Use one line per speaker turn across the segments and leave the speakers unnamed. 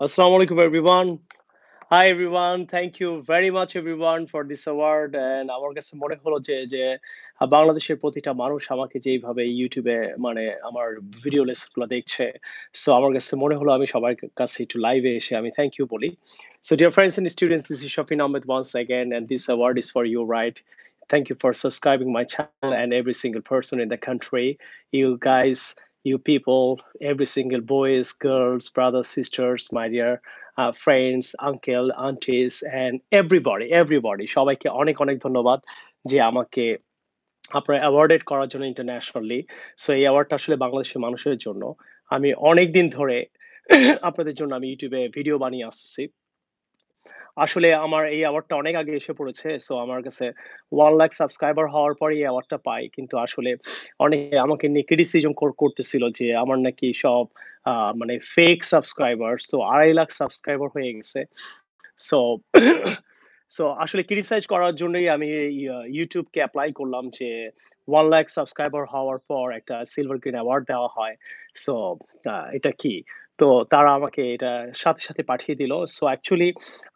Assalamu alaikum, everyone. Hi, everyone. Thank you very much, everyone, for this award. And আমার কাছে মনে হলো যে যে বাংলাদেশের প্রতিটা মানুষ আমাকে যেইভাবে এ মানে আমার ভিডিও লেসনগুলা দেখছে। সো আমার কাছে মনে হলো আমি সবার কাছে একটু লাইভে এসে আমি থ্যাংক ইউ বলি। So dear friends and students, this is Shafin Ahmed once again, and this award is for you, right? Thank you for subscribing my channel and every single person in the country. You guys, you people, every single boys, girls, brothers, sisters, my dear uh, friends, uncle, aunties, and everybody, everybody সবাইকে অনেক, অনেক ধন্যবাদ যে আমাকে আপনারা awarded করার জন্য internationally. So এই অ্যাওয়ার্ডটা আসলে বাংলাদেশের মানুষের জন্য। আমি অনেকদিন ধরে আপনাদের জন্য আমি এ ভিডিও বানিয়ে আসতেছি। আসলে আমার এই অ্যাওয়ার্ডটা অনেক আগে এসে পড়েছে। সো আমার কাছে 1 লাখ সাবস্ক্রাইবার হওয়ার পরে এই অ্যাওয়ার্ডটা পাই। কিন্তু আসলে অনেকে আমাকে নিয়ে ক্রিটিসিজম করতেছিল যে আমার নাকি সব মানে ফেক সাবস্ক্রাইবার। সো ২.৫ লাখ সাবস্ক্রাইবার হয়ে গেছে। সো সো আসলে ক্রিটিসাইজ করার জন্যই আমি এই, আ YouTube কে এপ্লাই করলাম যে ওয়ান লাখ সাবস্ক্রাইবার হওয়ার পর একটা সিলভার গ্রিন অ্যাওয়ার্ড দেওয়া হয়। সো এটা কি? তো তারা আমাকে এটা সাথে, সাথে পাঠিয়ে দিল। সো অ্যাকচুয়ালি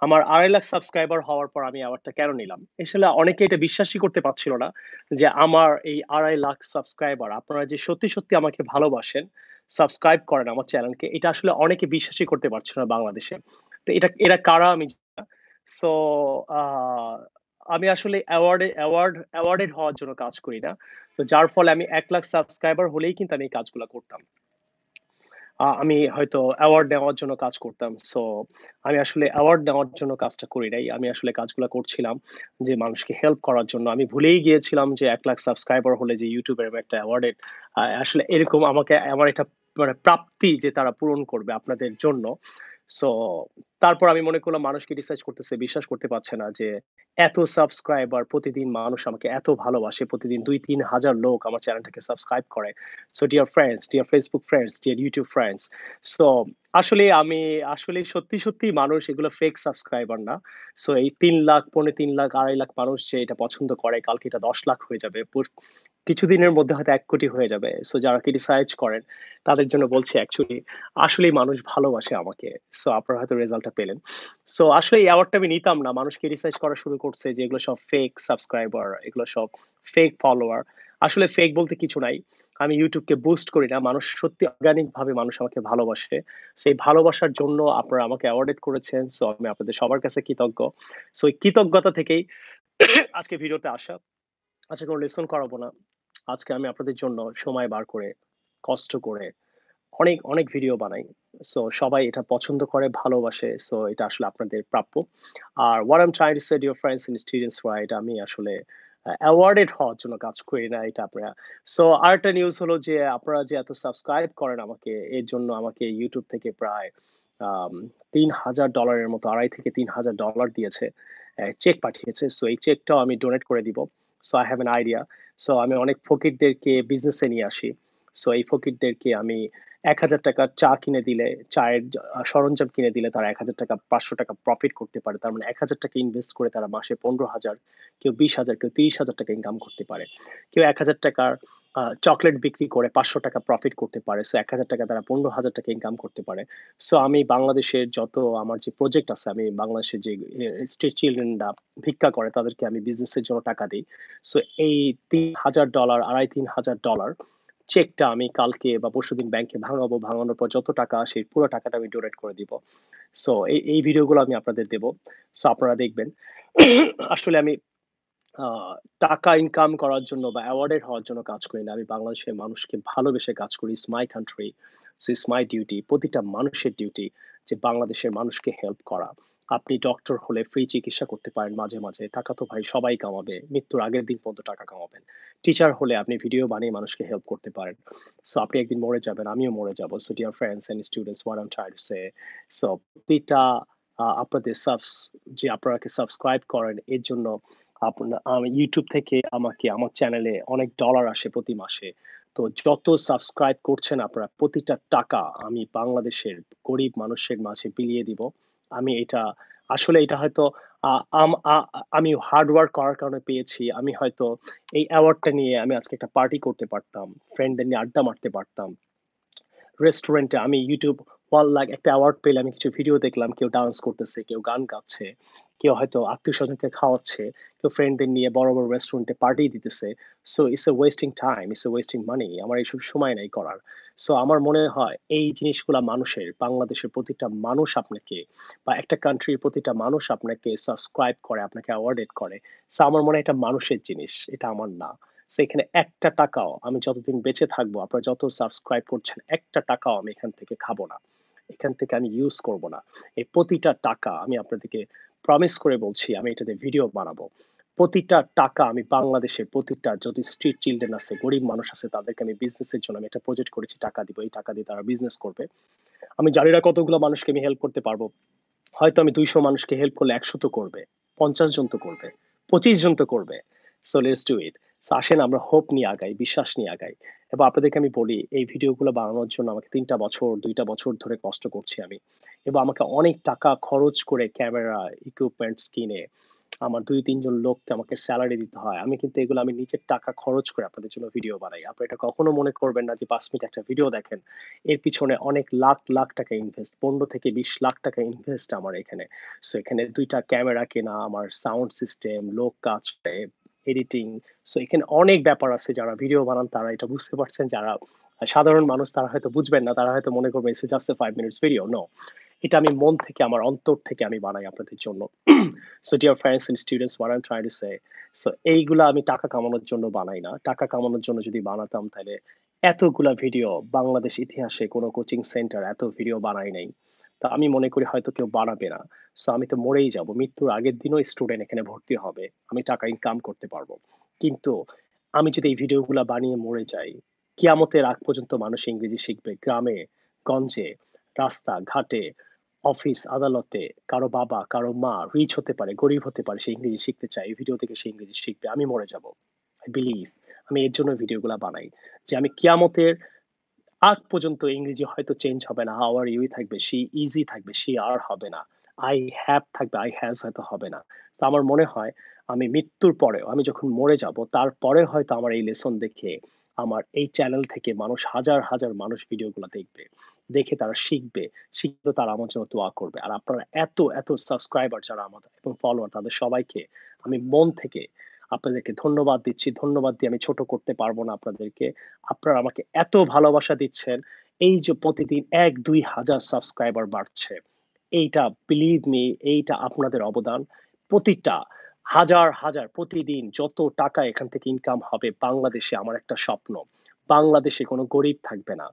আমার ২.৫ লাখ সাবস্ক্রাইবার হওয়ার পর আমি অ্যাওয়ার্ডটা কেন নিলাম? আসলে অনেকে এটা বিশ্বাসই করতে পারছিল না যে আমার এই ২.৫ লাখ সাবস্ক্রাইবার আপনারা যে সত্যি, সত্যি আমাকে ভালোবাসেন, সাবস্ক্রাইব করেন আমার চ্যানেলকে, এটা আসলে অনেকে বিশ্বাসই করতে পারছিল না বাংলাদেশে। তো এটা এরা কারা আমি। সো আমি আসলে অ্যাওয়ার্ডে অ্যাওয়ার্ড অ্যাওয়ার্ডেড হওয়ার জন্য কাজ করি না। তো যার ফলে আমি এক লাখ সাবস্ক্রাইবার হলেই কিন্তু আমি এই কাজগুলা করতাম। আমি হয়তো অ্যাওয়ার্ড নেওয়ার জন্য কাজ করতাম। সো আমি আসলে অ্যাওয়ার্ড নেওয়ার জন্য কাজটা করি নাই। আমি আসলে কাজগুলা করছিলাম যে মানুষকে হেল্প করার জন্য। আমি ভুলেই গিয়েছিলাম যে এক লাখ সাবস্ক্রাইবার হলে যে ইউটিউবের একটা অ্যাওয়ার্ডের আসলে এরকম আমাকে আমার এটা মানে প্রাপ্তি যে তারা পূরণ করবে আপনাদের জন্য। সো তারপর আমি মনে করলাম মানুষকে ক্রিটিসাইজ করতেছে, বিশ্বাস করতে পারছে না যে এত সাবস্ক্রাইবার প্রতিদিন মানুষ আমাকে এত ভালোবাসে। প্রতিদিন ২-৩ হাজার লোক আমার চ্যানেলটাকে সাবস্ক্রাইব করে। So dear friends, dear Facebook friends, dear YouTube friends. So আসলে আমি আসলে সত্যি, সত্যি মানুষ এগুলো ফেক সাবস্ক্রাইবার না। সো এই তিন লাখ, পৌনে তিন লাখ, ২.৫ লাখ মানুষ যে এটা পছন্দ করে, কালকে এটা ১০ লাখ হয়ে যাবে। কিছুদিনের মধ্যে হয়তো এক কোটি হয়ে যাবে। সো যারা ক্রিটিসাইজ করেন তাদের জন্য বলছি অ্যাকচুয়ালি আসলেই মানুষ ভালোবাসে আমাকে। সো আপনারা হয়তো রেজাল্টটা পেলেন। সো আসলে এই অ্যাওয়ার্ডটা আমি নিতাম না। মানুষ ক্রিটিসাইজ করা শুরু করছে যে এগুলো সব ফেক সাবস্ক্রাইবার, এগুলো সব ফেক ফলোয়ার। আসলে ফেক বলতে কিছু নাই। আমি YouTube কে বুস্ট করি না। মানুষ সত্যি অর্গানিক ভাবে মানুষ আমাকে ভালোবাসে। সেই ভালোবাসার জন্য আপনারা আমাকে অ্যাওয়ার্ডেড করেছেন। সো আমি আপনাদের সবার কাছে কৃতজ্ঞ। সো এই কৃতজ্ঞতা থেকেই আজকে ভিডিওতে আসা। আজকে কোন লেসন করাবো না। আজকে আমি আপনাদের জন্য সময় বার করে, কষ্ট করে অনেক, অনেক ভিডিও বানাই। সো সবাই এটা পছন্দ করে, ভালোবাসে। সো এটা আসলে আপনাদের প্রাপ্য। আর what I'm trying to say dear friends and students right আমি আসলে অ্যাওয়ার্ডেড হওয়ার জন্য কাজ করি না এটা আপনারা সো আরেকটা নিউজ হলো যে আপনারা যে এত সাবস্ক্রাইব করেন আমাকে এর জন্য আমাকে ইউটিউব থেকে প্রায় আম $৩,০০০ এর মতো ২.৫ থেকে $৩,০০০ দিয়েছে। চেক পাঠিয়েছে। সো এই চেকটাও আমি ডোনেট করে দিব। So I have an idea. So আমি অনেক ফকিরদেরকে বিজনেসে নিয়ে আসি। সো এই ফকিরদেরকে আমি ৳১,০০০ চা কিনে দিলে, চায়ের সরঞ্জাম কিনে দিলে তারা ৳১,০০০ ৳৫০০ প্রফিট করতে পারে। তার মানে ৳১,০০০ ইনভেস্ট করে তারা মাসে ১৫,০০০ কেউ ২০,০০০ কেউ ৳৩০,০০০ ইনকাম করতে পারে। কেউ ৳১,০০০ আ চকোলেট বিক্রি করে ৳৫০০ প্রফিট করতে পারে। সো ৳১,০০০ দ্বারা ৳১৫,০০০ ইনকাম করতে পারে। সো আমি বাংলাদেশের যত আমার যে প্রজেক্ট আছে আমি বাংলাদেশের যে স্ট্রিট চিলড্রেনরা ভিক্ষা করে তাদেরকে আমি বিজনেসের জন্য টাকা দিই সো এই $৩,০০০ $২,৫০০ চেকটা আমি কালকে বা পরশুদিন ব্যাংকে ভাঙাবো। ভাঙানোর পর যত টাকা আসে পুরো টাকাটা আমি ডোনেট করে দিব। সো এই এই ভিডিওগুলো আমি আপনাদের দেব। সো আপনারা দেখবেন। আসলে আমি টাকা ইনকাম করার জন্য বা অ্যাওয়ার্ডেড হওয়ার জন্য কাজ করি না। আমি বাংলাদেশের মানুষকে ভালোবেসে কাজ করি। It's my country. So it's my duty. প্রতিটা মানুষের ডিউটি যে বাংলাদেশের মানুষকে হেল্প করা। আপনি ডক্টর হলে ফ্রি চিকিৎসা করতে পারেন মাঝে, মাঝে। টাকা তো ভাই সবাই কামাবে। মৃত্যুর আগের দিন পর্যন্ত টাকা কামাবেন। টিচার হলে আপনি ভিডিও বানিয়ে মানুষকে হেল্প করতে পারেন। সো আপনি একদিন মরে যাবেন, আমিও মরে যাব। So dear friends and students I'm trying to say so প্রতিটা আপনাদের সাবস যে আপনারাকে সাবস্ক্রাইব করেন এর জন্য আপনা, আমি YouTube থেকে আমাকে, আমার চ্যানেলে অনেক ডলার আসে প্রতি মাসে। তো যত সাবস্ক্রাইব করছেন আপনারা, প্রতিটা টাকা আমি বাংলাদেশের গরিব মানুষের মাঝে বিলিয়ে দিব। আমি এটা, আসলে এটা হয়তো আমি হার্ড ওয়ার্ক করার কারণে পেয়েছি। আমি হয়তো এই অ্যাওয়ার্ডটা নিয়ে আমি আজকে একটা পার্টি করতে পারতাম। ফ্রেন্ডদের নিয়ে আড্ডা মারতে পারতাম। রেস্টুরেন্টে আমি YouTube ওয়াল লাইক একটা অ্যাওয়ার্ড পেলে আমি কিছু ভিডিও দেখলাম কেউ ডান্স করতেছে, কেউ গান গাচ্ছে, কেউ হয়তো আত্মীয়স্বজনকে খাওয়াচ্ছে, কেউ ফ্রেন্ডদের নিয়ে বড়, বড় রেস্টুরেন্টে পার্টি দিতেছে। So it's a wasting time, it's a wasting money. আমার এইসব সময় করার। সো আমার মনে হয় এই জিনিসগুলা মানুষের বাংলাদেশের প্রতিটা মানুষ আপনাকে বা একটা কান্ট্রির প্রতিটা মানুষ আপনাকে সাবস্ক্রাইব করে, আপনাকে অ্যাওয়ার্ডেড করে। সো আমার মনে হয় এটা মানুষের জিনিস। এটা আমার না। সো এখানে একটা টাকাও আমি যতদিন বেঁচে থাকব, আপনারা যত সাবস্ক্রাইব করছেন, একটা টাকাও আমি এখান থেকে খাব না। এখান থেকে আমি ইউজ করব না। এই প্রতিটা টাকা আমি আপনাদেরকে প্রমিস করে বলছি আমি এটাতে ভিডিও বানাবো। প্রতিটা টাকা আমি বাংলাদেশের প্রতিটা যদি স্ট্রিট চিলড্রেন আছে, গরিব মানুষ আছে তাদেরকে আমি বিজনেসের জন্য আমি একটা প্রজেক্ট করেছি টাকা দিব। এই টাকা দিয়ে তারা বিজনেস করবে। আমি জানি না কতগুলো মানুষকে আমি হেল্প করতে পারব। হয়তো আমি ২০০ মানুষকে হেল্প করলে ১০০ তো করবে। ৫০ জন তো করবে। ২৫ জন তো করবে। So let's do it. আসেন আমরা হোপ নিয়ে আগাই, বিশ্বাস নিয়ে আগাই। এবং আপনাদেরকে আমি বলি এই ভিডিওগুলো বানানোর জন্য আমাকে তিনটা বছর, দুইটা বছর ধরে কষ্ট করছি আমি। এবং আমাকে অনেক টাকা খরচ করে ক্যামেরা, ইকুইপমেন্টস কিনে আমার দুই তিনজন লোককে আমাকে স্যালারি দিতে হয়। আমি কিন্তু এগুলো আমি নিজের টাকা খরচ করে আপনাদের জন্য ভিডিও বানাই। আপনি এটা কখনো মনে করবেন না যে পাঁচ মিনিট একটা ভিডিও দেখেন। এর পিছনে অনেক লাখ, লাখ টাকা ইনভেস্ট ১৫ থেকে ২০ লাখ টাকা ইনভেস্ট আমার এখানে। সো এখানে দুইটা ক্যামেরা কেনা, আমার সাউন্ড সিস্টেম, লোক কাজ এডিটিং। সো এখানে অনেক ব্যাপার আছে যারা ভিডিও বানান, তারা এটা বুঝতে পারছেন। যারা সাধারণ মানুষ, তারা হয়তো বুঝবেন না। তারা হয়তো মনে করবে it's just 5 minutes video. No. এটা আমি মন থেকে, আমার অন্তর থেকে আমি বানাই আপনাদের জন্য। So dear friends and students I'm trying to say so এইগুলা আমি টাকা কামানোর জন্য বানাই না। টাকা কামানোর জন্য যদি বানাতাম, তাহলে এতগুলা ভিডিও বাংলাদেশ ইতিহাসে কোনো কোচিং সেন্টার এত ভিডিও বানায় নাই। তো আমি মনে করি হয়তো কেউ বানাবে না। সো আমি তো মরেই যাব। মৃত্যুর আগের দিনও স্টুডেন্ট এখানে ভর্তি হবে। আমি টাকা ইনকাম করতে পারব। কিন্তু আমি যদি এই ভিডিওগুলা বানিয়ে মরে যাই, কিয়ামতের আগ পর্যন্ত মানুষ ইংরেজি শিখবে। গ্রামে, গঞ্জে, রাস্তা, ঘাটে, অফিস, আদালতে কারও বাবা, কারও মা রিচ হতে পারে, গরিব হতে পারে। সে ইংরেজি শিখতে চায়। এই ভিডিও থেকে সে ইংরেজি শিখবে। আমি মরে যাব। আই বিলিভ আমি এর জন্য ভিডিওগুলা বানাই। যে আমি কিয়ামতের আগ পর্যন্ত ইংরেজি হয়তো চেঞ্জ হবে না। হাউ আর ইউ থাকবে, শি ইজি থাকবে, শি আর হবে না। আই হ্যাভ থাকবে, আই হ্যাজ হয়তো হবে না। তো আমার মনে হয় আমি মৃত্যুর পরেও আমি যখন মরে যাব তারপরে হয়তো আমার এই লেসন দেখে আমার এই চ্যানেল থেকে মানুষ হাজার, হাজার মানুষ ভিডিওগুলা দেখবে। দেখে তারা শিখবে। শিখলে তারা আমার জন্য দোয়া করবে। আর আপনারা এত, এত সাবস্ক্রাইবার যারা আমাদের এবং ফলোয়ার তাদের সবাইকে আমি মন থেকে আপনাদেরকে ধন্যবাদ দিচ্ছি। ধন্যবাদ দিয়ে আমি ছোট করতে পারব না আপনাদেরকে। আপনারা আমাকে এত ভালোবাসা দিচ্ছেন। এই যে প্রতিদিন ১-২ হাজার সাবস্ক্রাইবার বাড়ছে। এইটা বিলিভ মি এইটা আপনাদের অবদান। প্রতিটা হাজার, হাজার প্রতিদিন যত টাকা এখান থেকে ইনকাম হবে বাংলাদেশে আমার একটা স্বপ্ন। বাংলাদেশে কোন গরিব থাকবে না।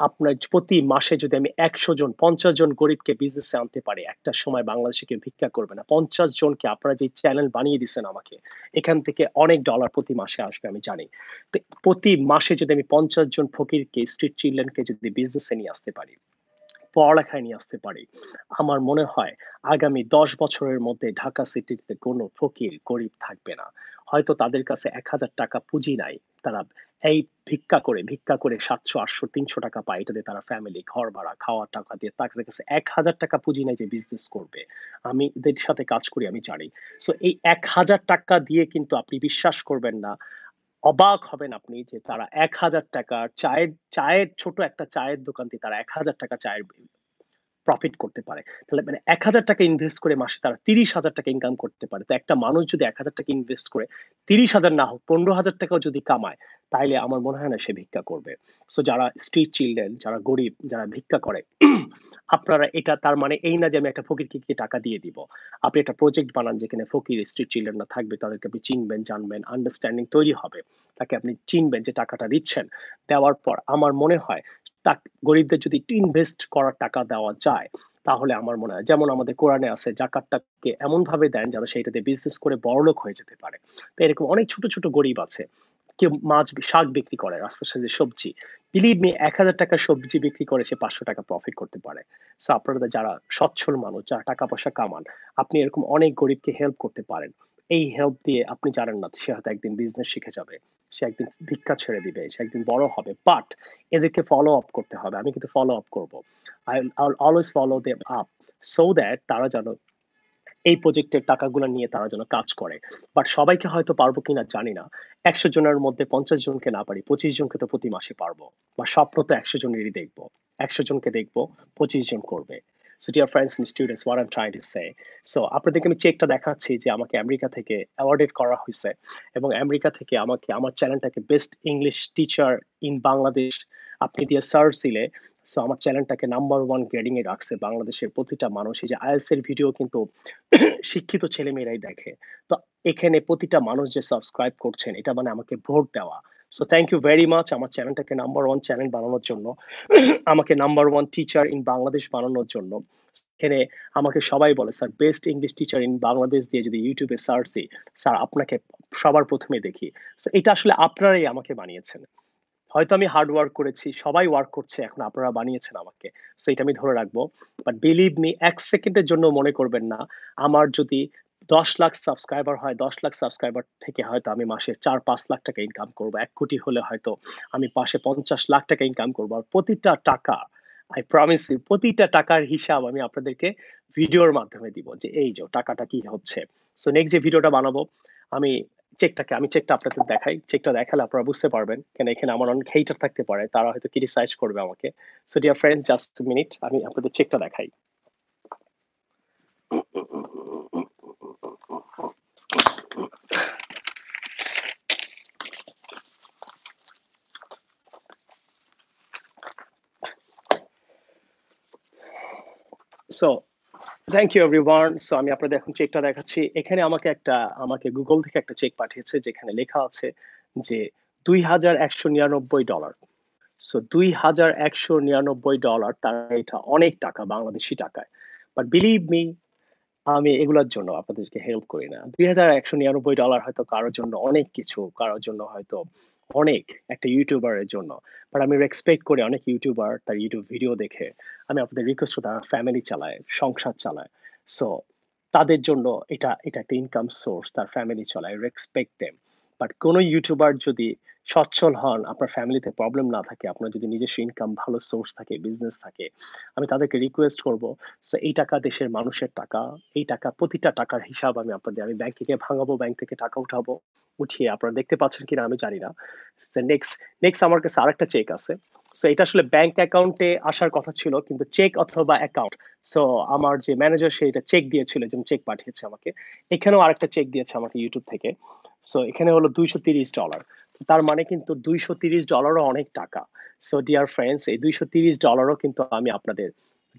আপনার প্রতি মাসে যদি আমি ১০০ জন ৫০ জন গরিবকে বিজনেসে আনতে পারি, একটা সময় বাংলাদেশে কেউ ভিক্ষা করবে না। ৫০ জনকে আপনারা যে চ্যানেল বানিয়ে দিচ্ছেন আমাকে, এখান থেকে অনেক ডলার প্রতি মাসে আসবে আমি জানি। তো প্রতি মাসে যদি আমি ৫০ জন ফকিরকে, স্ট্রিট চিলড্রেনকে যদি বিজনেসে নিয়ে আসতে পারি, পড়ালেখায় নিয়ে আসতে পারি, আমার মনে হয় আগামী ১০ বছরের মধ্যে ঢাকা সিটিতে কোন ফকির গরিব থাকবে না। হয়তো তাদের কাছে ৳১,০০০ পুঁজি নাই। তারা এই ভিক্ষা করে, ভিক্ষা করে ৳৭০০, ৳৮০০, ৳৩০০ পায়। এটা দিয়ে তারা ফ্যামিলি, ঘর ভাড়া, খাওয়ার টাকা দিয়ে তাদের কাছে ৳১,০০০ পুঁজি নাই যে বিজনেস করবে। আমি এদের সাথে কাজ করি আমি জানি। সো এই ৳১,০০০ দিয়ে কিন্তু আপনি বিশ্বাস করবেন না। অবাক হবেন আপনি যে তারা ৳১,০০০ চায়ের চায়ের ছোট একটা চায়ের দোকান দিয়ে তারা ৳১,০০০ চায়ের প্রফিট করতে পারে। তাহলে মানে ৳১,০০০ ইনভেস্ট করে মাসে তারা ৳৩০,০০০ ইনকাম করতে পারে। তো একটা মানুষ যদি ৳১,০০০ ইনভেস্ট করে ৩০,০০০ না হোক ৳১৫,০০০ যদি কামায়, তাইলে আমার মনে হয় না সে ভিক্ষা করবে। সো যারা স্ট্রিট চিলড্রেন, যারা গরিব, যারা ভিক্ষা করে, আপনারা এটা তার মানে এই না যে আমি একটা ফকিরকে গিয়ে টাকা দিয়ে দিব। আপনি একটা প্রজেক্ট বানান যেখানে ফকির, স্ট্রিট চিলড্রেনরা থাকবে। তাদেরকে আপনি চিনবেন, জানবেন, আন্ডারস্ট্যান্ডিং তৈরি হবে। তাকে আপনি চিনবেন যে টাকাটা দিচ্ছেন। দেওয়ার পর আমার মনে হয় তা গরিবদের যদি একটু ইনভেস্ট করার টাকা দেওয়া যায়, তাহলে আমার মনে হয় যেমন আমাদের কোরআনে আছে জাকাতটাকে এমনভাবে দেন যেন সেইটা দিয়ে বিজনেস করে বড়লোক হয়ে যেতে পারে। তো এরকম অনেক ছোট, ছোট গরিব আছে। কেউ মাছ, শাক বিক্রি করে রাস্তার সাথে সবজি। বিলিভ মি ৳১,০০০ সবজি বিক্রি করে সে ৳৫০০ প্রফিট করতে পারে। সো আপনারা যারা সচ্ছল মানুষ, যারা টাকা পয়সা কামান, আপনি এরকম অনেক গরিবকে হেল্প করতে পারেন। এই হেল্প দিয়ে আপনি জানেন না সে হয়তো একদিন বিজনেস শিখে যাবে। সে একদিন ভিক্ষা ছেড়ে দিবে। সে একদিন বড় হবে। বাট এদেরকে ফলো আপ করতে হবে। আমি কিন্তু ফলো আপ করব I'll always follow them up so that তারা যেন এই প্রজেক্টের টাকাগুলা নিয়ে তারা যেন কাজ করে। বাট সবাইকে হয়তো পারব কিনা জানি না। ১০০ জনের মধ্যে ৫০ জনকে না পারি, ২৫ জনকে তো প্রতি মাসে পারব। বা স্বপ্ন তো ১০০ জনেরই দেখব। একশো জনকে দেখব পঁচিশ জন করবে friends students I'm to say so আপনাদেরকে আমি চেকটা দেখাচ্ছি যে আমাকে আমেরিকা থেকে অ্যাওয়ার্ডেড করা হয়েছে এবং আমেরিকা থেকে আমাকে আমার চ্যানেলটাকে best English teacher in Bangladesh আপনি দিয়ে সার্চ দিলে সো আমার চ্যানেলটাকে নাম্বার ওয়ান গ্রেডিং এ রাখছে বাংলাদেশের প্রতিটা মানুষ। এই যে আইএলস এর ভিডিও কিন্তু শিক্ষিত ছেলেমেয়েরাই দেখে। তো এখানে প্রতিটা মানুষ যে সাবস্ক্রাইব করছেন, এটা মানে আমাকে ভোট দেওয়া। So thank you very much আমার চ্যানেলটাকে নাম্বার ওয়ান চ্যানেল বানানোর জন্য। আমাকে number one teacher in Bangladesh বানানোর জন্য। এখানে আমাকে সবাই বলে sir best English teacher in Bangladesh দিয়ে যদি ইউটিউবে সার্চ দিই স্যার আপনাকে সবার প্রথমে দেখি। সো এটা আসলে আপনারাই আমাকে বানিয়েছেন। হয়তো আমি হার্ড ওয়ার্ক করেছি, সবাই ওয়ার্ক করছে এখন, আপনারা বানিয়েছেন আমাকে সো এটা আমি ধরে রাখব বাট বিলিভ মি এক সেকেন্ডের জন্য মনে করবেন না, আমার যদি দশ লাখ সাবস্ক্রাইবার হয়, দশ লাখ সাবস্ক্রাইবার থেকে হয়তো আমি মাসে চার, পাঁচ লাখ টাকা ইনকাম করব, এক কোটি হলে হয়তো আমি পাশে পঞ্চাশ লাখ টাকা ইনকাম করব, আর প্রতিটা টাকা আই প্রমিস ইউ প্রতিটা টাকার হিসাব আমি আপনাদেরকে ভিডিওর মাধ্যমে দিব, যে এই যে টাকাটা কি হচ্ছে সো নেক্সট যে ভিডিওটা বানাবো, আমি চেকটাকে আমি চেকটা আপনাদের দেখাই। চেকটা দেখালে আপনারা বুঝতে পারবেন, কেন এখানে আমার অনেক হেইটার থাকতে পারে, তারা হয়তো ক্রিটিসাইজ করবে আমাকে। So dear friends just minute আমি আপনাদের চেকটা দেখাই। So thank you everyone so আমি আপনাদের এখন চেকটা দেখাচ্ছি। এখানে আমাকে একটা, আমাকে গুগল থেকে একটা চেক পাঠিয়েছে, যেখানে লেখা আছে যে দুই হাজার একশো নিরানব্বই ডলার সো দুই হাজার একশো নিরানব্বই ডলার তার এটা অনেক টাকা, বাংলাদেশি টাকায়। বাট বিলিভ মি আমি এগুলোর জন্য আপনাদেরকে হেল্প করি না। দুই হাজার একশো নিরানব্বই ডলার হয়তো কারোর জন্য অনেক কিছু, কারোর জন্য হয়তো অনেক একটা ইউটিউবারের জন্য। বাট আমি রেসপেক্ট করি অনেক ইউটিউবার তার ইউটিউব ভিডিও দেখে। আমি আপনাদের রিকোয়েস্ট তারা ফ্যামিলি চালায়, সংসার চালায়। সো তাদের জন্য এটা এটা একটা ইনকাম সোর্স তার ফ্যামিলি চলায় রেসপেক্ট দেম বাট কোনো ইউটিউবার যদি সচ্ছল হন, আপনার ফ্যামিলিতে প্রবলেম না থাকে, আপনার যদি নিজস্ব ইনকাম ভালো সোর্স থাকে বিজনেস থাকে, আমি তাদেরকে রিকোয়েস্ট করব সো এই টাকা দেশের মানুষের টাকা, এই টাকা, প্রতিটা টাকার হিসাব আমি আপনাদের, আমি ব্যাংক থেকে ভাঙাবো ব্যাংক থেকে টাকা উঠাবো, উঠিয়ে আপনারা দেখতে পাচ্ছেন কিনা আমি জানি না। নেক্সট নেক্সট আমার কাছে আরেকটা চেক আছে। সো এটা আসলে ব্যাংক অ্যাকাউন্টে আসার কথা ছিল, কিন্তু চেক অথবা অ্যাকাউন্ট সো আমার যে ম্যানেজার সে এটা চেক দিয়েছিল যেমন চেক পাঠিয়েছে আমাকে। এখানেও আরেকটা চেক দিয়েছে আমাকে ইউটিউব থেকে। সো এখানে হলো দুইশো তিরিশ ডলার তার মানে কিন্তু দুইশো তিরিশ ডলারও অনেক টাকা। সো ডিয়ার ফ্রেন্ডস এই দুইশো তিরিশ ডলারও কিন্তু আমি আপনাদের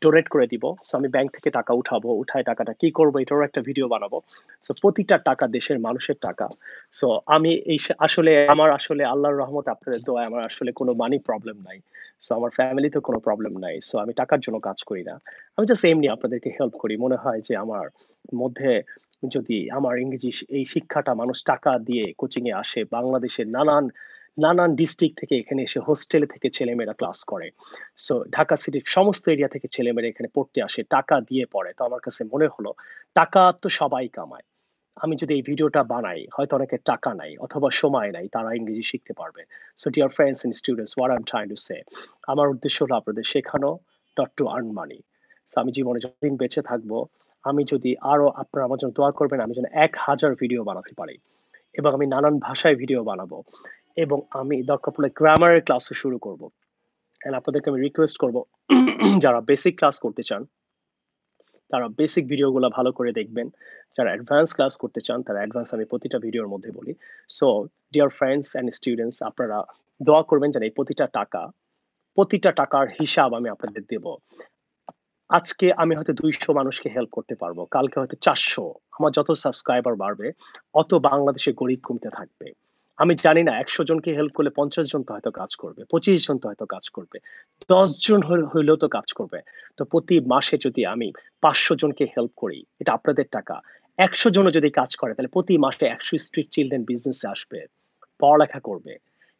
ডোনেট করে দিব। সো আমি ব্যাংক থেকে টাকা উঠাবো, উঠায় টাকাটা কি করব, এটারও একটা ভিডিও বানাবো। সো প্রতিটা টাকা দেশের মানুষের টাকা। সো আমি এই আসলে, আমার আসলে আল্লাহর রহমত আপনাদের দোয়া আমার আসলে কোনো মানি প্রবলেম নাই। সো আমার ফ্যামিলিতে কোনো প্রবলেম নাই। সো আমি টাকার জন্য কাজ করি না। আমি জাস্ট এমনি আপনাদেরকে হেল্প করি। মনে হয় যে আমার মধ্যে যদি আমার ইংরেজি এই শিক্ষাটা মানুষ টাকা দিয়ে কোচিং এ আসে, বাংলাদেশের নানান নানান ডিস্ট্রিক্ট থেকে এখানে এসে হোস্টেলে থেকে ছেলেমেয়েরা ক্লাস করে। সো ঢাকা সিটির সমস্ত এরিয়া থেকে ছেলেমেয়েরা এখানে পড়তে আসে, টাকা দিয়ে পড়ে। তো আমার কাছে মনে হলো, টাকা তো সবাই কামায়। আমি যদি এই ভিডিওটা বানাই, হয়তো অনেকের টাকা নাই অথবা সময় নাই, তারা ইংরেজি শিখতে পারবে। So dear friends and students what I am trying to say আমার উদ্দেশ্য হলো আপনাদের শেখানো নট টু আর্ন মানি আমি জীবনে যতদিন বেঁচে থাকব আমি যদি আরও আপনারা আমার জন্য দোয়া করবেন, আমি যেন এক হাজার ভিডিও বানাতে পারি এবং আমি নানান ভাষায় ভিডিও বানাবো এবং আমি দরকার পড়লে গ্রামারের ক্লাসও শুরু করব। এন্ড আপনাদেরকে আমি রিকোয়েস্ট করব, যারা বেসিক ক্লাস করতে চান, তারা বেসিক ভিডিওগুলো ভালো করে দেখবেন। যারা অ্যাডভান্স ক্লাস করতে চান, তারা অ্যাডভান্স আমি প্রতিটা ভিডিওর মধ্যে বলি। So dear friends and students আপনারা দোয়া করবেন যেন এই প্রতিটা টাকা, প্রতিটা টাকার হিসাব আমি আপনাদের দেব। আজকে আমি হয়তো দুইশো মানুষকে হেল্প করতে পারব, কালকে হয়তো চারশো। আমার যত সাবস্ক্রাইবার বাড়বে, অত বাংলাদেশে গরিব কমতে থাকবে। আমি জানি না, একশো জনকে হেল্প করলে পঞ্চাশ জন তো হয়তো কাজ করবে, পঁচিশ জন তো হয়তো কাজ করবে, দশ জন হইলেও তো কাজ করবে। তো প্রতি মাসে যদি আমি পাঁচশো জনকে হেল্প করি, এটা আপনাদের টাকা। একশো জনও যদি কাজ করে, তাহলে প্রতি মাসে একশো স্ট্রিট চিলড্রেন বিজনেসে আসবে, পড়ালেখা করবে।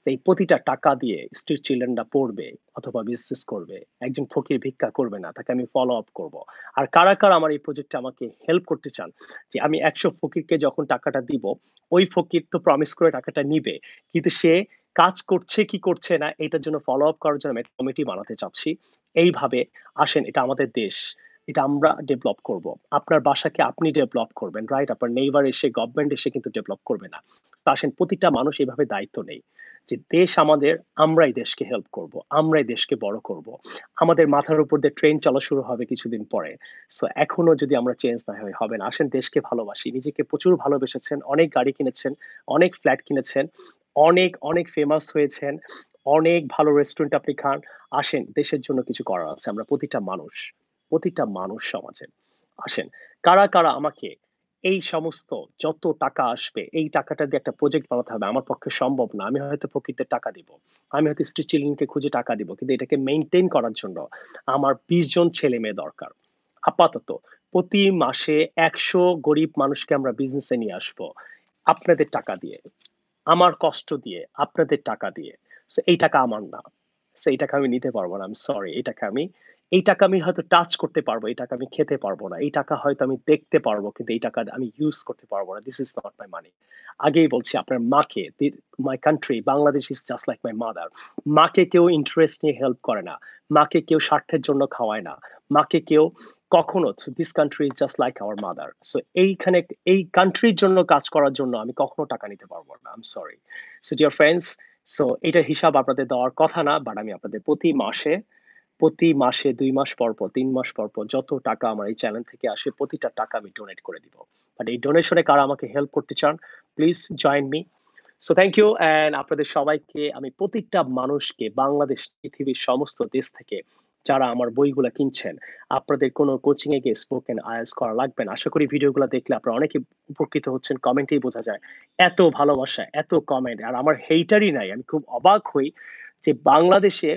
এই প্রতিটা টাকা দিয়ে স্ট্রিট চিলড্রেনরা পড়বে অথবা বিজনেস করবে। একজন ফকির ভিক্ষা করবে না, তাকে আমি ফলো আপ করব। আর কারা কারা আমার এই প্রজেক্টে আমাকে হেল্প করতে চান? যে আমি একশো ফকিরকে যখন টাকাটা দিব, ওই ফকির তো প্রমিস করে টাকাটা নিবে, কিন্তু সে কাজ করছে কি করছে না, এটার জন্য ফলো আপ করার জন্য আমি কমিটি বানাতে চাচ্ছি। এইভাবে আসেন, এটা আমাদের দেশ, এটা আমরা ডেভেলপ করব। আপনার বাসাকে আপনি ডেভেলপ করবেন রাইট আপনার নেইবার এসে গভর্নমেন্ট এসে কিন্তু ডেভেলপ করবে না। তো আসেন, প্রতিটা মানুষ এইভাবে দায়িত্ব নেই। যে দেশ আমাদের, আমরাই দেশকে হেল্প করব। আমরাই দেশকে বড় করব। আমাদের মাথার উপর দিয়ে ট্রেন চলা শুরু হবে কিছুদিন পরে। সো এখনও যদি আমরা চেঞ্জ না হই, হবে না। আসেন দেশকে ভালোবাসি। নিজেকে প্রচুর ভালোবেসেছেন, অনেক গাড়ি কিনেছেন, অনেক ফ্ল্যাট কিনেছেন, অনেক, অনেক ফেমাস হয়েছেন, অনেক ভালো রেস্টুরেন্ট আপনি খান। আসেন দেশের জন্য কিছু করার আছে। আমরা প্রতিটা মানুষ, প্রতিটা মানুষ সমাজে। আসেন কারা, কারা আমাকে এই সমস্ত যত টাকা আসবে, এই টাকাটা দিয়ে একটা প্রজেক্ট বানাতে হবে। আমার পক্ষে সম্ভব না। আমি হয়তো প্রকৃতিতে টাকা দিব। আমি হয়তো স্ট্রিট চিলড্রেনকে খুঁজে টাকা দিব। কিন্তু এটাকে মেইনটেইন করার জন্য আমার ২০ জন ছেলেমেয়ে দরকার। আপাতত প্রতি মাসে ১০০ গরিব মানুষকে আমরা বিজনেসে নিয়ে আসব। আপনাদের টাকা দিয়ে। আমার কষ্ট দিয়ে, আপনাদের টাকা দিয়ে। এই টাকা আমার না। এই টাকা আমি নিতে পারব না। I am sorry. এই টাকা আমি এই টাকা আমি হয়তো টাচ করতে পারব। এই টাকা আমি খেতে পারব না। এই টাকা হয়তো আমি দেখতে পারব। কিন্তু এই টাকা আমি ইউজ করতে পারব না। This is not my money. আগেই বলছি আপনার মাকে my country Bangladesh is just like my mother. মাকে কেউ ইন্টারেস্ট নিয়ে হেল্প করে না। মাকে কেউ স্বার্থের জন্য খাওয়ায় না। মাকে কেউ কখনো this country is just like our mother. So এইখানে এই কান্ট্রির জন্য কাজ করার জন্য আমি কখনো টাকা নিতে পারব না। I am sorry. So dear friends, so এটা হিসাব আপনাদের দেওয়ার কথা না। বাট আমি আপনাদের প্রতি মাসে প্রতি মাসে ২ মাস পর, পর ৩ মাস পর, পর যত টাকা আমার এই চ্যানেল থেকে আসে প্রতিটা টাকা আমি ডোনেট করে দিব। বাট এই ডোনেশনে কারা আমাকে হেল্প করতে চান, please join me. So thank you and আপনাদের সবাইকে আমি প্রতিটা মানুষকে বাংলাদেশ, পৃথিবীর সমস্ত দেশ থেকে যারা আমার বইগুলা কিনছেন, আপনাদের কোনো কোচিং এ গিয়ে স্পোকেন আইএলটিএস করা লাগবে না। আশা করি ভিডিওগুলা দেখলে আপনারা অনেকে উপকৃত হচ্ছেন। কমেন্টেই বোঝা যায়। এত ভালোবাসা, এত কমেন্ট আর আমার হেইটারই নাই। আমি খুব অবাক হই যে বাংলাদেশে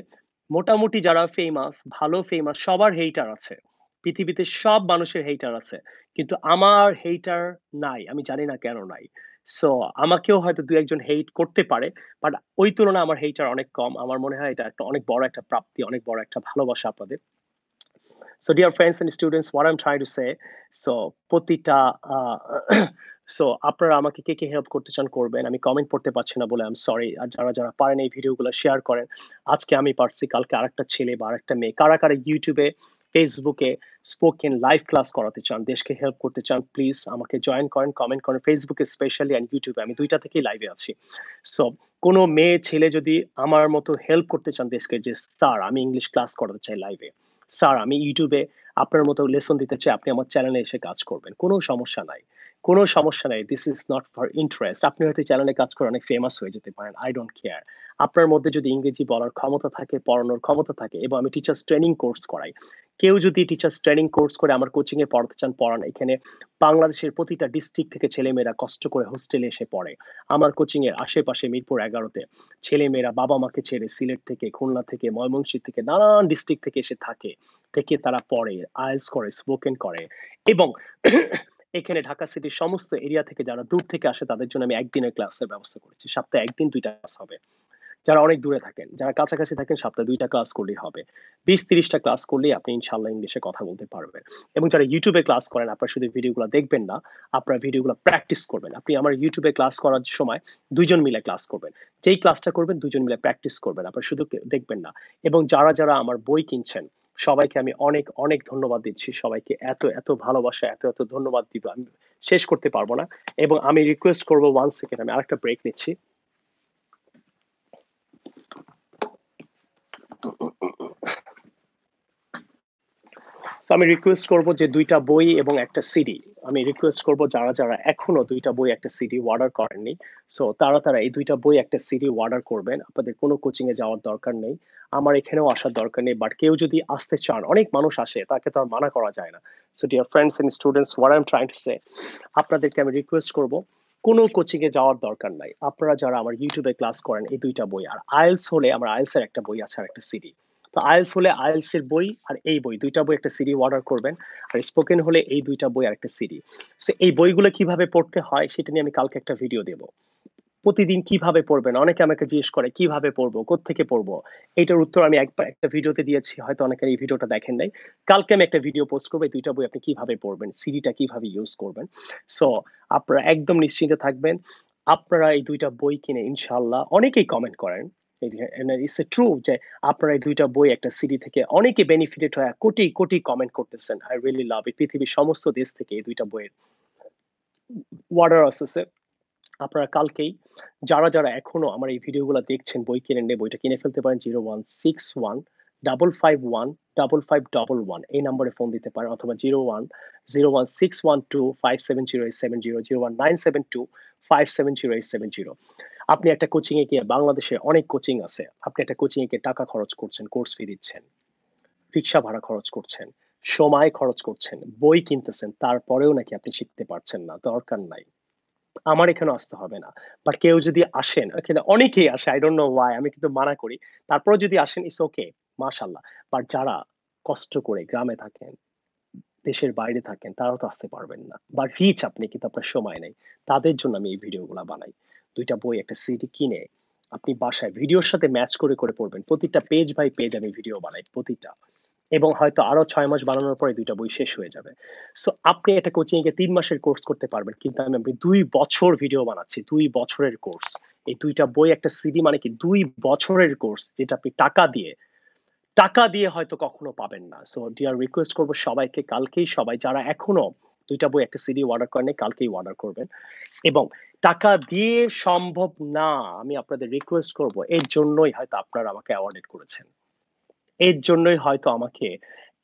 মোটামুটি যারা ফেমাস, ভালো ফেমাস সবার হেইটার আছে। পৃথিবীতে সব মানুষের হেইটার আছে। কিন্তু আমার হেইটার নাই। আমি জানি না কেন নাই। সো আমাকেও হয়তো দু একজন হেইট করতে পারে। বাট ওই তুলনায় আমার হেইটার অনেক কম। আমার মনে হয় এটা একটা অনেক বড় একটা প্রাপ্তি, অনেক বড় একটা ভালোবাসা আপনাদের। So friends and students what I am trying to say so প্রতিটা সো আপনারা আমাকে কে, কে হেল্প করতে চান করবেন। আমি কমেন্ট পড়তে পারছি না বলে আই এম সরি। আর যারা, যারা পারেন এই ভিডিওগুলো শেয়ার করেন। আজকে আমি পারছি, কালকে আরেকটা ছেলে বা আরেকটা মেয়ে। কারা, কারা Facebook এ স্পোকেন লাইভ ক্লাস করাতে চান, দেশকে হেল্প করতে চান, প্লিজ আমাকে জয়েন করেন, কমেন্ট করেন। এ স্পেশালি অ্যান্ড এ আমি ২ টা থেকেই লাইভে আছি। সো কোনো মেয়ে ছেলে যদি আমার মতো হেল্প করতে চান দেশকে যে স্যার আমি ইংলিশ ক্লাস করাতে চাই লাইভে। স্যার আমি ইউটিউবে আপনার মতো লেসন দিতে চাই। আপনি আমার চ্যানেলে এসে কাজ করবেন। কোনো সমস্যা নাই। কোনো সমস্যা নাই। This is not for interest. আপনি হয়তো চ্যানেলে কাজ করে অনেক ফেমাস হয়ে যেতে পারেন। I don't care. আপনার মধ্যে যদি ইংরেজি বলার ক্ষমতা থাকে, পড়ানোর ক্ষমতা থাকে এবং আমি টিচার্স ট্রেনিং কোর্স করাই। কেউ যদি টিচার্স ট্রেনিং কোর্স করে আমার কোচিং এ পড়াতে চান পড়ান। এখানে বাংলাদেশের প্রতিটা ডিস্ট্রিক্ট থেকে ছেলেমেয়েরা কষ্ট করে হোস্টেলে এসে পড়ে। আমার কোচিং এর আশেপাশে মিরপুর এগারোতে ছেলেমেয়েরা বাবা-মাকে ছেড়ে সিলেট থেকে, খুলনা থেকে, ময়মনসিংহ থেকে নানান ডিস্ট্রিক্ট থেকে এসে থাকে। থেকে তারা পড়ে, আইএলটিএস করে, স্পোকেন করে এবং এখানে ঢাকা সিটির সমস্ত এরিয়া থেকে যারা দূর থেকে আসে তাদের জন্য আমি একদিনের ক্লাসের ব্যবস্থা করেছি। সপ্তাহে ১ দিন ২ টা ক্লাস হবে। যারা অনেক দূরে থাকেন, যারা কাছাকাছি থাকেন সপ্তাহে ২ টা ক্লাস করলেই হবে। ২০-৩০ টা ক্লাস করলেই আপনি ইনশাআল্লাহ ইংলিশে কথা বলতে পারবেন। এবং যারা ইউটিউবে ক্লাস করেন আপনারা শুধু ভিডিওগুলো দেখবেন না, আপনারা ভিডিওগুলো প্র্যাকটিস করবেন। আপনি আমার ইউটিউবে ক্লাস করার সময় ২ জন মিলে ক্লাস করবেন। যেই ক্লাসটা করবেন ২ জন মিলে প্র্যাকটিস করবেন। আপনারা শুধু দেখবেন না। এবং যারা, যারা আমার বই কিনছেন সবাইকে আমি অনেক, অনেক ধন্যবাদ দিচ্ছি। সবাইকে এত, এত ভালোবাসা, এত, এত ধন্যবাদ দিব। আমি শেষ করতে পারব না। এবং আমি রিকোয়েস্ট করব ওয়ান সেকেন্ড আমি আরেকটা ব্রেক নিচ্ছি। সো আমি রিকোয়েস্ট করব যে দুইটা বই এবং একটা সিডি। আমি রিকোয়েস্ট করব যারা, যারা এখনও দুইটা বই একটা সিডি অর্ডার করেননি। সো তারা, তারা এই দুইটা বই একটা সিডি অর্ডার করবেন। আপনাদের কোনো কোচিং এ যাওয়ার দরকার নেই। আমার এখানেও আসার দরকার নেই। বাট কেউ যদি আসতে চান, অনেক মানুষ আসে, তাকে তো আর মানা করা যায় না। So dear friends and students what I am trying to say আপনাদেরকে আমি রিকোয়েস্ট করব কোনো কোচিং এ যাওয়ার দরকার নাই। আপনারা যারা আমার ইউটিউবে ক্লাস করেন এই দুইটা বই। আর আইএলটিএস হলে আমার আইএলটিএস এর একটা বই আছে আর একটা সিডি। তো আইএলটিএস হলে আইএলটিএস এর বই আর এই বই ২ টা বই একটা সিডি অর্ডার করবেন। আর স্পোকেন হলে এই ২ টা বই আর একটা সিডি। সো এই বইগুলো কীভাবে পড়তে হয় সেটা নিয়ে আমি কালকে একটা ভিডিও দেব। প্রতিদিন কীভাবে পড়বেন? অনেকে আমাকে জিজ্ঞেস করে, কীভাবে পড়ব? কোত্থেকে পড়ব? এটার উত্তর আমি একবার একটা ভিডিওতে দিয়েছি। হয়তো অনেকে এই ভিডিওটা দেখেন নাই। কালকে আমি একটা ভিডিও পোস্ট করব। ২ বই আপনি কীভাবে পড়বেন? সিডিটা কীভাবে ইউজ করবেন? সো আপনারা একদম নিশ্চিন্তে থাকবেন। আপনারা এই দুইটা বই কিনে, ইনশাআল্লাহ অনেকেই কমেন্ট করেন। ইটস এ ট্রু যে আপনারা এই ২ টা বই একটা সিডি থেকে অনেকে বেনিফিটেড হয়ে কোটি, কোটি কমেন্ট করতেছেন। I really love it. পৃথিবীর সমস্ত দেশ থেকে এই ২ টা বইয়ের অর্ডার আসতেছে। আপনারা কালকেই যারা, যারা এখনও আমার এই ভিডিওগুলা দেখছেন বই কিনে নেন, বইটা কিনে ফেলতে পারেন 0161 551 5511 এই নম্বরে ফোন দিতে পারেন অথবা 01 01612 570870 01972 570870 আপনি একটা কোচিং এ গিয়ে বাংলাদেশে অনেক কোচিং আছে। আপনি একটা কোচিং এ গিয়ে টাকা খরচ করছেন, কোর্স ফি দিচ্ছেন। রিক্সা ভাড়া খরচ করছেন, সময় খরচ করছেন, বই কিনতেছেন, তারপরেও নাকি আপনি শিখতে পারছেন না। দরকার নাই। আমার এখানেও আসতে হবে না। বাট কেউ যদি আসেন, এখানে অনেকেই আসে I don't know why আমি কিন্তু মানা করি। তারপরেও যদি আসেন ইটস ওকে মাশাআল্লাহ। বাট যারা কষ্ট করে গ্রামে থাকেন, দেশের বাইরে থাকেন তারাও তো আসতে পারবেন না। বা রিচ আপনি কিন্তু আপনার সময় নেই। তাদের জন্য আমি এই ভিডিওগুলা বানাই। ২ টা বই একটা সিডি কিনে আপনি বাসায় ভিডিওর সাথে ম্যাচ করে, করে পড়বেন। প্রতিটা পেজ বাই পেজ আমি ভিডিও বানাই প্রতিটা। এবং হয়তো আরও ছয় মাস বানানোর পরে ২ টা বই শেষ হয়ে যাবে। সো আপনি একটা কোচিং এ ৩ মাসের কোর্স করতে পারবেন। কিন্তু আমি ২ বছর ভিডিও বানাচ্ছি। ২ বছরের কোর্স। এই দুইটা বই একটা সিডি মানে কি দুই বছরের কোর্স যেটা আপনি টাকা দিয়ে টাকা দিয়ে হয়তো কখনো পাবেন না। সো ডিয়ার রিকোয়েস্ট করব সবাইকে কালকেই সবাই যারা এখনও দুইটা বই একটা সিডি অর্ডার করেন কালকেই অর্ডার করবেন। এবং টাকা দিয়ে সম্ভব না আমি আপনাদের রিকোয়েস্ট করব এর জন্যই হয়তো আপনারা আমাকে অ্যাওয়ার্ডেড করেছেন। এর জন্যই হয়তো আমাকে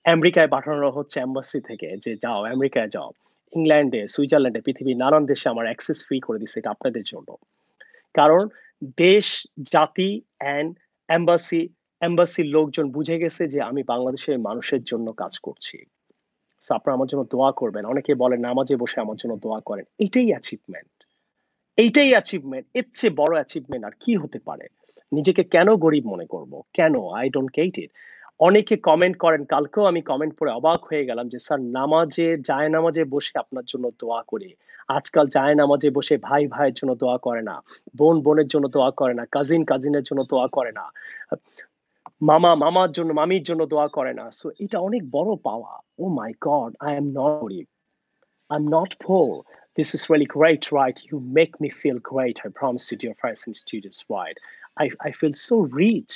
আমেরিকায় পাঠানো হচ্ছে এম্বাসি থেকে যে যাও আমেরিকায় যাও। ইংল্যান্ডে, সুইজারল্যান্ডে পৃথিবীর নানান দেশে আমার অ্যাক্সেস ফ্রি করে দিছে এটা আপনাদের জন্য। কারণ দেশ, জাতি অ্যান্ড এম্বাসি, এম্বাসির লোকজন বুঝে গেছে যে আমি বাংলাদেশের মানুষের জন্য কাজ করছি। আপনারা আমার জন্য দোয়া করবেন। অনেকে বলেন নামাজে বসে আমার জন্য দোয়া করেন। এটাই অ্যাচিভমেন্ট। এইটাই অ্যাচিভমেন্ট। এর চেয়ে বড় অ্যাচিভমেন্ট আর কি হতে পারে? নিজেকে কেন গরিব মনে করব? কেন? I don't get it. অনেকে কমেন্ট করেন, কালকেও আমি কমেন্ট পড়ে অবাক হয়ে গেলাম যে স্যার নামাজে জায়নামাজে বসে আপনার জন্য দোয়া করে আজকাল জায়নামাজে বসে ভাই ভাইয়ের জন্য দোয়া করে না। বোন বোনের জন্য দোয়া করে না। কাজিন কাজিনের জন্য দোয়া করে না। মামা মামার জন্য মামির জন্য দোয়া করে না। সো এটা অনেক বড় পাওয়া। ও my God I am not গরিব। I'm not poor. This is really great, right? You make me feel great. I promise you, dear friends and students, right? I, I feel so rich.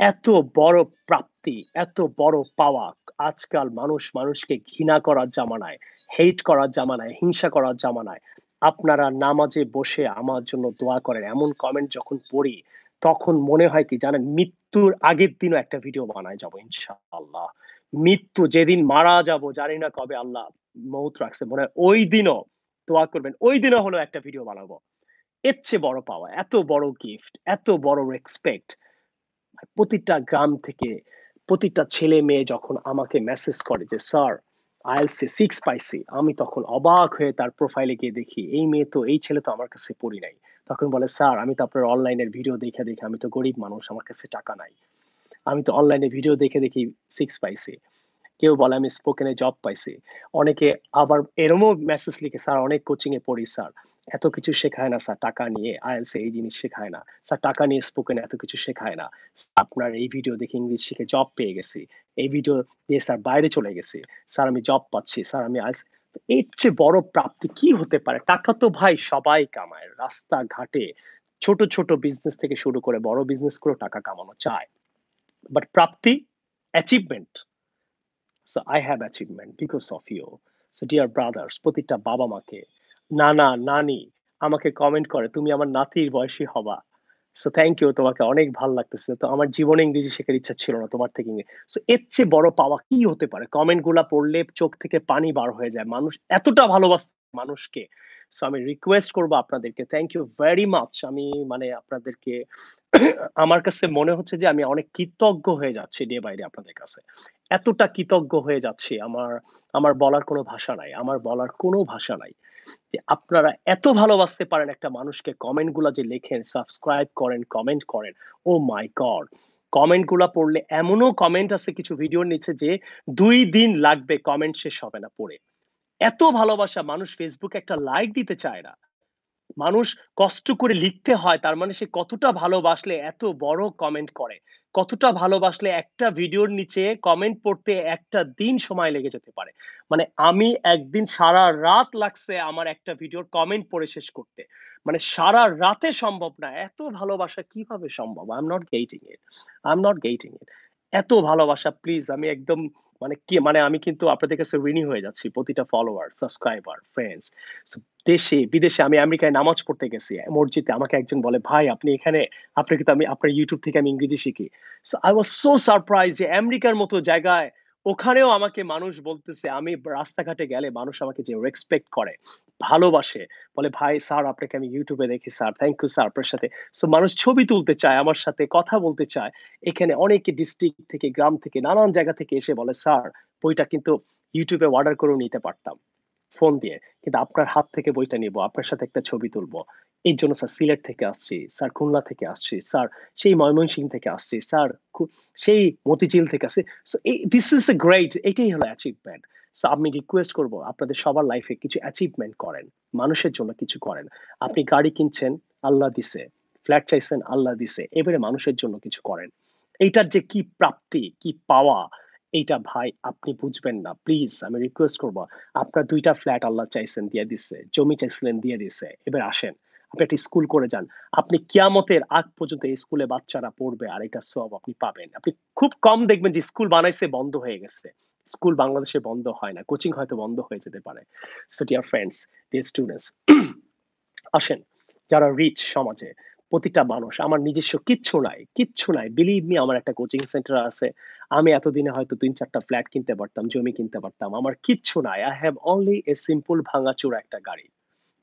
এত বড় প্রাপ্তি, এত বড় পাওয়া। আজকাল মানুষ মানুষকে ঘৃণা করার জামানায়, হেট করার জামানায়, হিংসা করার জামানায় আপনারা নামাজে বসে আমার জন্য দোয়া করেন। এমন কমেন্ট যখন পড়ি তখন মনে হয় কি জানেন মৃত্যুর আগের দিনও একটা ভিডিও বানায় যাব ইনশাআল্লাহ। মৃত্যু যেদিন মারা যাব জানি না কবে আল্লাহ মউত রাখছে মনে হয় ওই দিনও দোয়া করবেন। ওই দিনও হলেও একটা ভিডিও বানাবো। এর চেয়ে বড় পাওয়া, এত বড় গিফট, এত বড় রেসপেক্ট প্রতিটা গ্রাম থেকে প্রতিটা ছেলে মেয়ে যখন আমাকে মেসেজ করে যে স্যার IELTS এ 6 পাইছি। আমি তখন অবাক হয়ে তার প্রোফাইলে গিয়ে দেখি এই মেয়ে তো এই ছেলে তো আমার কাছে পড়ি নাই। তখন বলে স্যার আমি তো আপনার অনলাইনের ভিডিও দেখে, দেখে আমি তো গরিব মানুষ আমার কাছে টাকা নাই। আমি তো অনলাইনে ভিডিও দেখে, দেখি সিক্স পাইছি। কেউ বলে আমি স্পোকেন জব পাইছি। অনেকে আবার এরমও মেসেজ লিখে স্যার অনেক কোচিং এ পড়ি স্যার। এত কিছু শেখায় না স্যার টাকা নিয়ে এ এই জিনিস শেখায় না। স্যার টাকা নিয়ে স্পোকেন এত কিছু শেখায় না। আপনার এই ভিডিও দেখে ইংলিশ শিখে জব পেয়ে গেছি। এই ভিডিও দিয়ে স্যার বাইরে চলে গেছি। স্যার আমি জব পাচ্ছি। স্যার আমি IELTS এর চেয়ে বড় প্রাপ্তি কি হতে পারে? টাকা তো ভাই সবাই কামায়। রাস্তাঘাটে ছোট, ছোট বিজনেস থেকে শুরু করে বড় বিজনেস করেও টাকা কামানো চায় but Prapti achievement So I have achievement because of you. So dear brothers, প্রতিটা বাবা-মাকে, নানা, নানি আমাকে কমেন্ট করে তুমি আমার নাতির বয়সী হবা। সো থ্যাংক ইউ তোমাকে অনেক ভালো লাগতেছে। তো আমার জীবনে ইংরেজি শেখার ইচ্ছা ছিল না তোমার থেকে। সো এর চেয়ে বড় পাওয়া কি হতে পারে? কমেন্টগুলা পড়লে চোখ থেকে পানি বার হয়ে যায়। মানুষ এতটা ভালোবাসে মানুষকে। সো আমি রিকোয়েস্ট করব আপনাদেরকে থ্যাংক ইউ ভেরি মাচ। আমি মানে আপনাদেরকে আমার কাছে মনে হচ্ছে যে আমি অনেক কৃতজ্ঞ হয়ে যাচ্ছি ডে বাইরে আপনাদের কাছে। এতটা কৃতজ্ঞ হয়ে যাচ্ছি আমার আমার বলার কোনো ভাষা নাই। আমার বলার কোনো ভাষা নাই। যে আপনারা এত ভালোবাসতে পারেন একটা মানুষকে কমেন্টগুলা যে লেখেন, সাবস্ক্রাইব করেন, কমেন্ট করেন। ও মাই গড কমেন্টগুলা পড়লে এমনও কমেন্ট আছে কিছু ভিডিওর নিচে যে দুই দিন লাগবে কমেন্ট শেষ হবে না পড়ে। এত ভালোবাসা মানুষ ফেসবুকে একটা লাইক দিতে চায় না। মানুষ কষ্ট করে লিখতে হয়, তার মানে সে কতটা ভালোবাসলে এত বড় কমেন্ট করে। কতটা ভালোবাসলে একটা ভিডিওর নিচে কমেন্ট পড়তে একটা দিন সময় লেগে যেতে পারে। মানে আমি একদিন সারা রাত লাগছে আমার একটা ভিডিওর কমেন্ট পড়ে শেষ করতে। মানে সারা রাতে সম্ভব না। এত ভালোবাসা কীভাবে সম্ভব? I am not getting it. I am not getting it. এত ভালোবাসা প্লিজ আমি একদম মানে কি মানে আমি কিন্তু আপনাদের কাছে ঋণী হয়ে যাচ্ছি প্রতিটা ফলোয়ার, সাবস্ক্রাইবার, ফ্রেন্ডস। দেশে বিদেশে আমি আমেরিকায় নামাজ পড়তে গেছি। মসজিদে আমাকে একজন বলে, "ভাই আপনি এখানে আপনাকে তো আমি আপনার ইউটিউব থেকে আমি ইংরেজি শিখি।" So I was so surprise যে আমেরিকার মতো জায়গায় ওখানেও আমাকে মানুষ বলতেছে আমি রাস্তাঘাটে গেলে মানুষ আমাকে যে রেসপেক্ট করে, ভালোবাসে। বলে, "ভাই স্যার আপনাকে আমি এ দেখি স্যার। থ্যাংক ইউ স্যার আপনার সাথে।" সো মানুষ ছবি তুলতে চায়, আমার সাথে কথা বলতে চায়। এখানে অনেকে ডিস্ট্রিক্ট থেকে, গ্রাম থেকে, নানান জায়গা থেকে এসে বলে, "স্যার বইটা কিন্তু ইউটিউবে অর্ডার করেও নিতে পারতাম, ফোন দিয়ে। কিন্তু আপনার হাত থেকে বইটা নিবো, আপনার সাথে একটা ছবি তুলবো। এর জন্য স্যার সিলেট থেকে আসছি, স্যার খুলনা থেকে আসছি, স্যার সেই ময়মনসিংহ থেকে আসছি, স্যার সেই মতিঝিল থেকে আসছি।" দিস ইস এ গ্রেট এটাই হলো অ্যাচিভমেন্ট। সো আমি রিকোয়েস্ট করব আপনাদের সবার লাইফে কিছু অ্যাচিভমেন্ট করেন। মানুষের জন্য কিছু করেন। আপনি গাড়ি কিনছেন, আল্লাহ দিছে। ফ্ল্যাট চাইছেন, আল্লাহ দিছে। এবারে মানুষের জন্য কিছু করেন। এইটার যে কি প্রাপ্তি, কি পাওয়া এইটা ভাই আপনি বুঝবেন না। প্লিজ আমি রিকোয়েস্ট করব। আপনার দুইটা ফ্ল্যাট আল্লাহ চাইছেন দিয়ে দিছে। জমি চাইছিলেন দিয়ে দিছে। এবার আসেন। আপনি একটা স্কুল করে যান। আপনি কিয়ামতের আগ পর্যন্ত এই স্কুলে বাচ্চারা পড়বে আর এটার সওয়াব আপনি পাবেন। আপনি খুব কম দেখবেন যে স্কুল বানাইছে বন্ধ হয়ে গেছে। স্কুল বাংলাদেশে বন্ধ হয় না। কোচিং হয়তো বন্ধ হয়ে যেতে পারে। So dear friends, dear students আসেন যারা রিচ সমাজে প্রতিটা মানুষ আমার নিজস্ব কিচ্ছু নাই, কিচ্ছু নাই। বিলিভ মি আমার একটা কোচিং সেন্টার আছে। আমি এতদিনে হয়তো তিন চারটা ফ্ল্যাট কিনতে পারতাম, জমি কিনতে পারতাম। আমার কিচ্ছু নাই। I have only a simple ভাঙাচোরা একটা গাড়ি।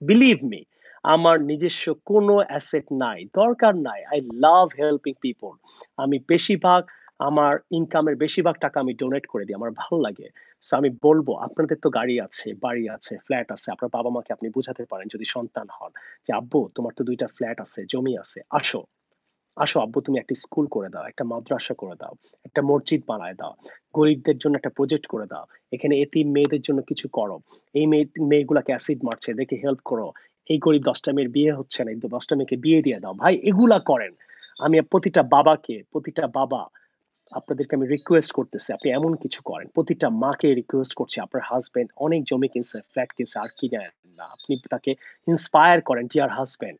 বিলিভ মি আমার নিজস্ব কোনো অ্যাসেট নাই। দরকার নাই। I love helping people আমি বেশিরভাগ আমার ইনকামের বেশিরভাগ টাকা আমি ডোনেট করে দিই। আমার ভালো লাগে। সো আমি বলব আপনাদের তো গাড়ি আছে, বাড়ি আছে, ফ্ল্যাট আছে। আপনার বাবা-মাকে আপনি বুঝাতে পারেন যদি সন্তান হন যে, "আব্বু তোমার তো ২ টা ফ্ল্যাট আছে, জমি আছে। আসো। আসো আব্বু তুমি একটা স্কুল করে দাও, একটা মাদ্রাসা করে দাও, একটা মসজিদ বানায় দাও। গরিবদের জন্য একটা প্রজেক্ট করে দাও। এখানে এতিম মেয়েদের জন্য কিছু করো। এই মেয়ে মেয়েগুলাকে অ্যাসিড মারছে, এদেরকে হেল্প করো। এই গরিব ১০ টা মেয়ের বিয়ে হচ্ছে না, এই ১০ টা মেয়েকে বিয়ে দিয়ে দাও।" ভাই এগুলা করেন। আমি প্রতিটা বাবাকে, প্রতিটা বাবা আপনাদেরকে আমি রিকোয়েস্ট করতেছি আপনি এমন কিছু করেন। প্রতিটা মাকে রিকোয়েস্ট করছি আপনার হাসব্যান্ড অনেক জমি কিনছে, ফ্ল্যাট কিনছে আর কিনেন না। আপনি তাকে ইন্সপায়ার করেন ডিয়ার হাসব্যান্ড,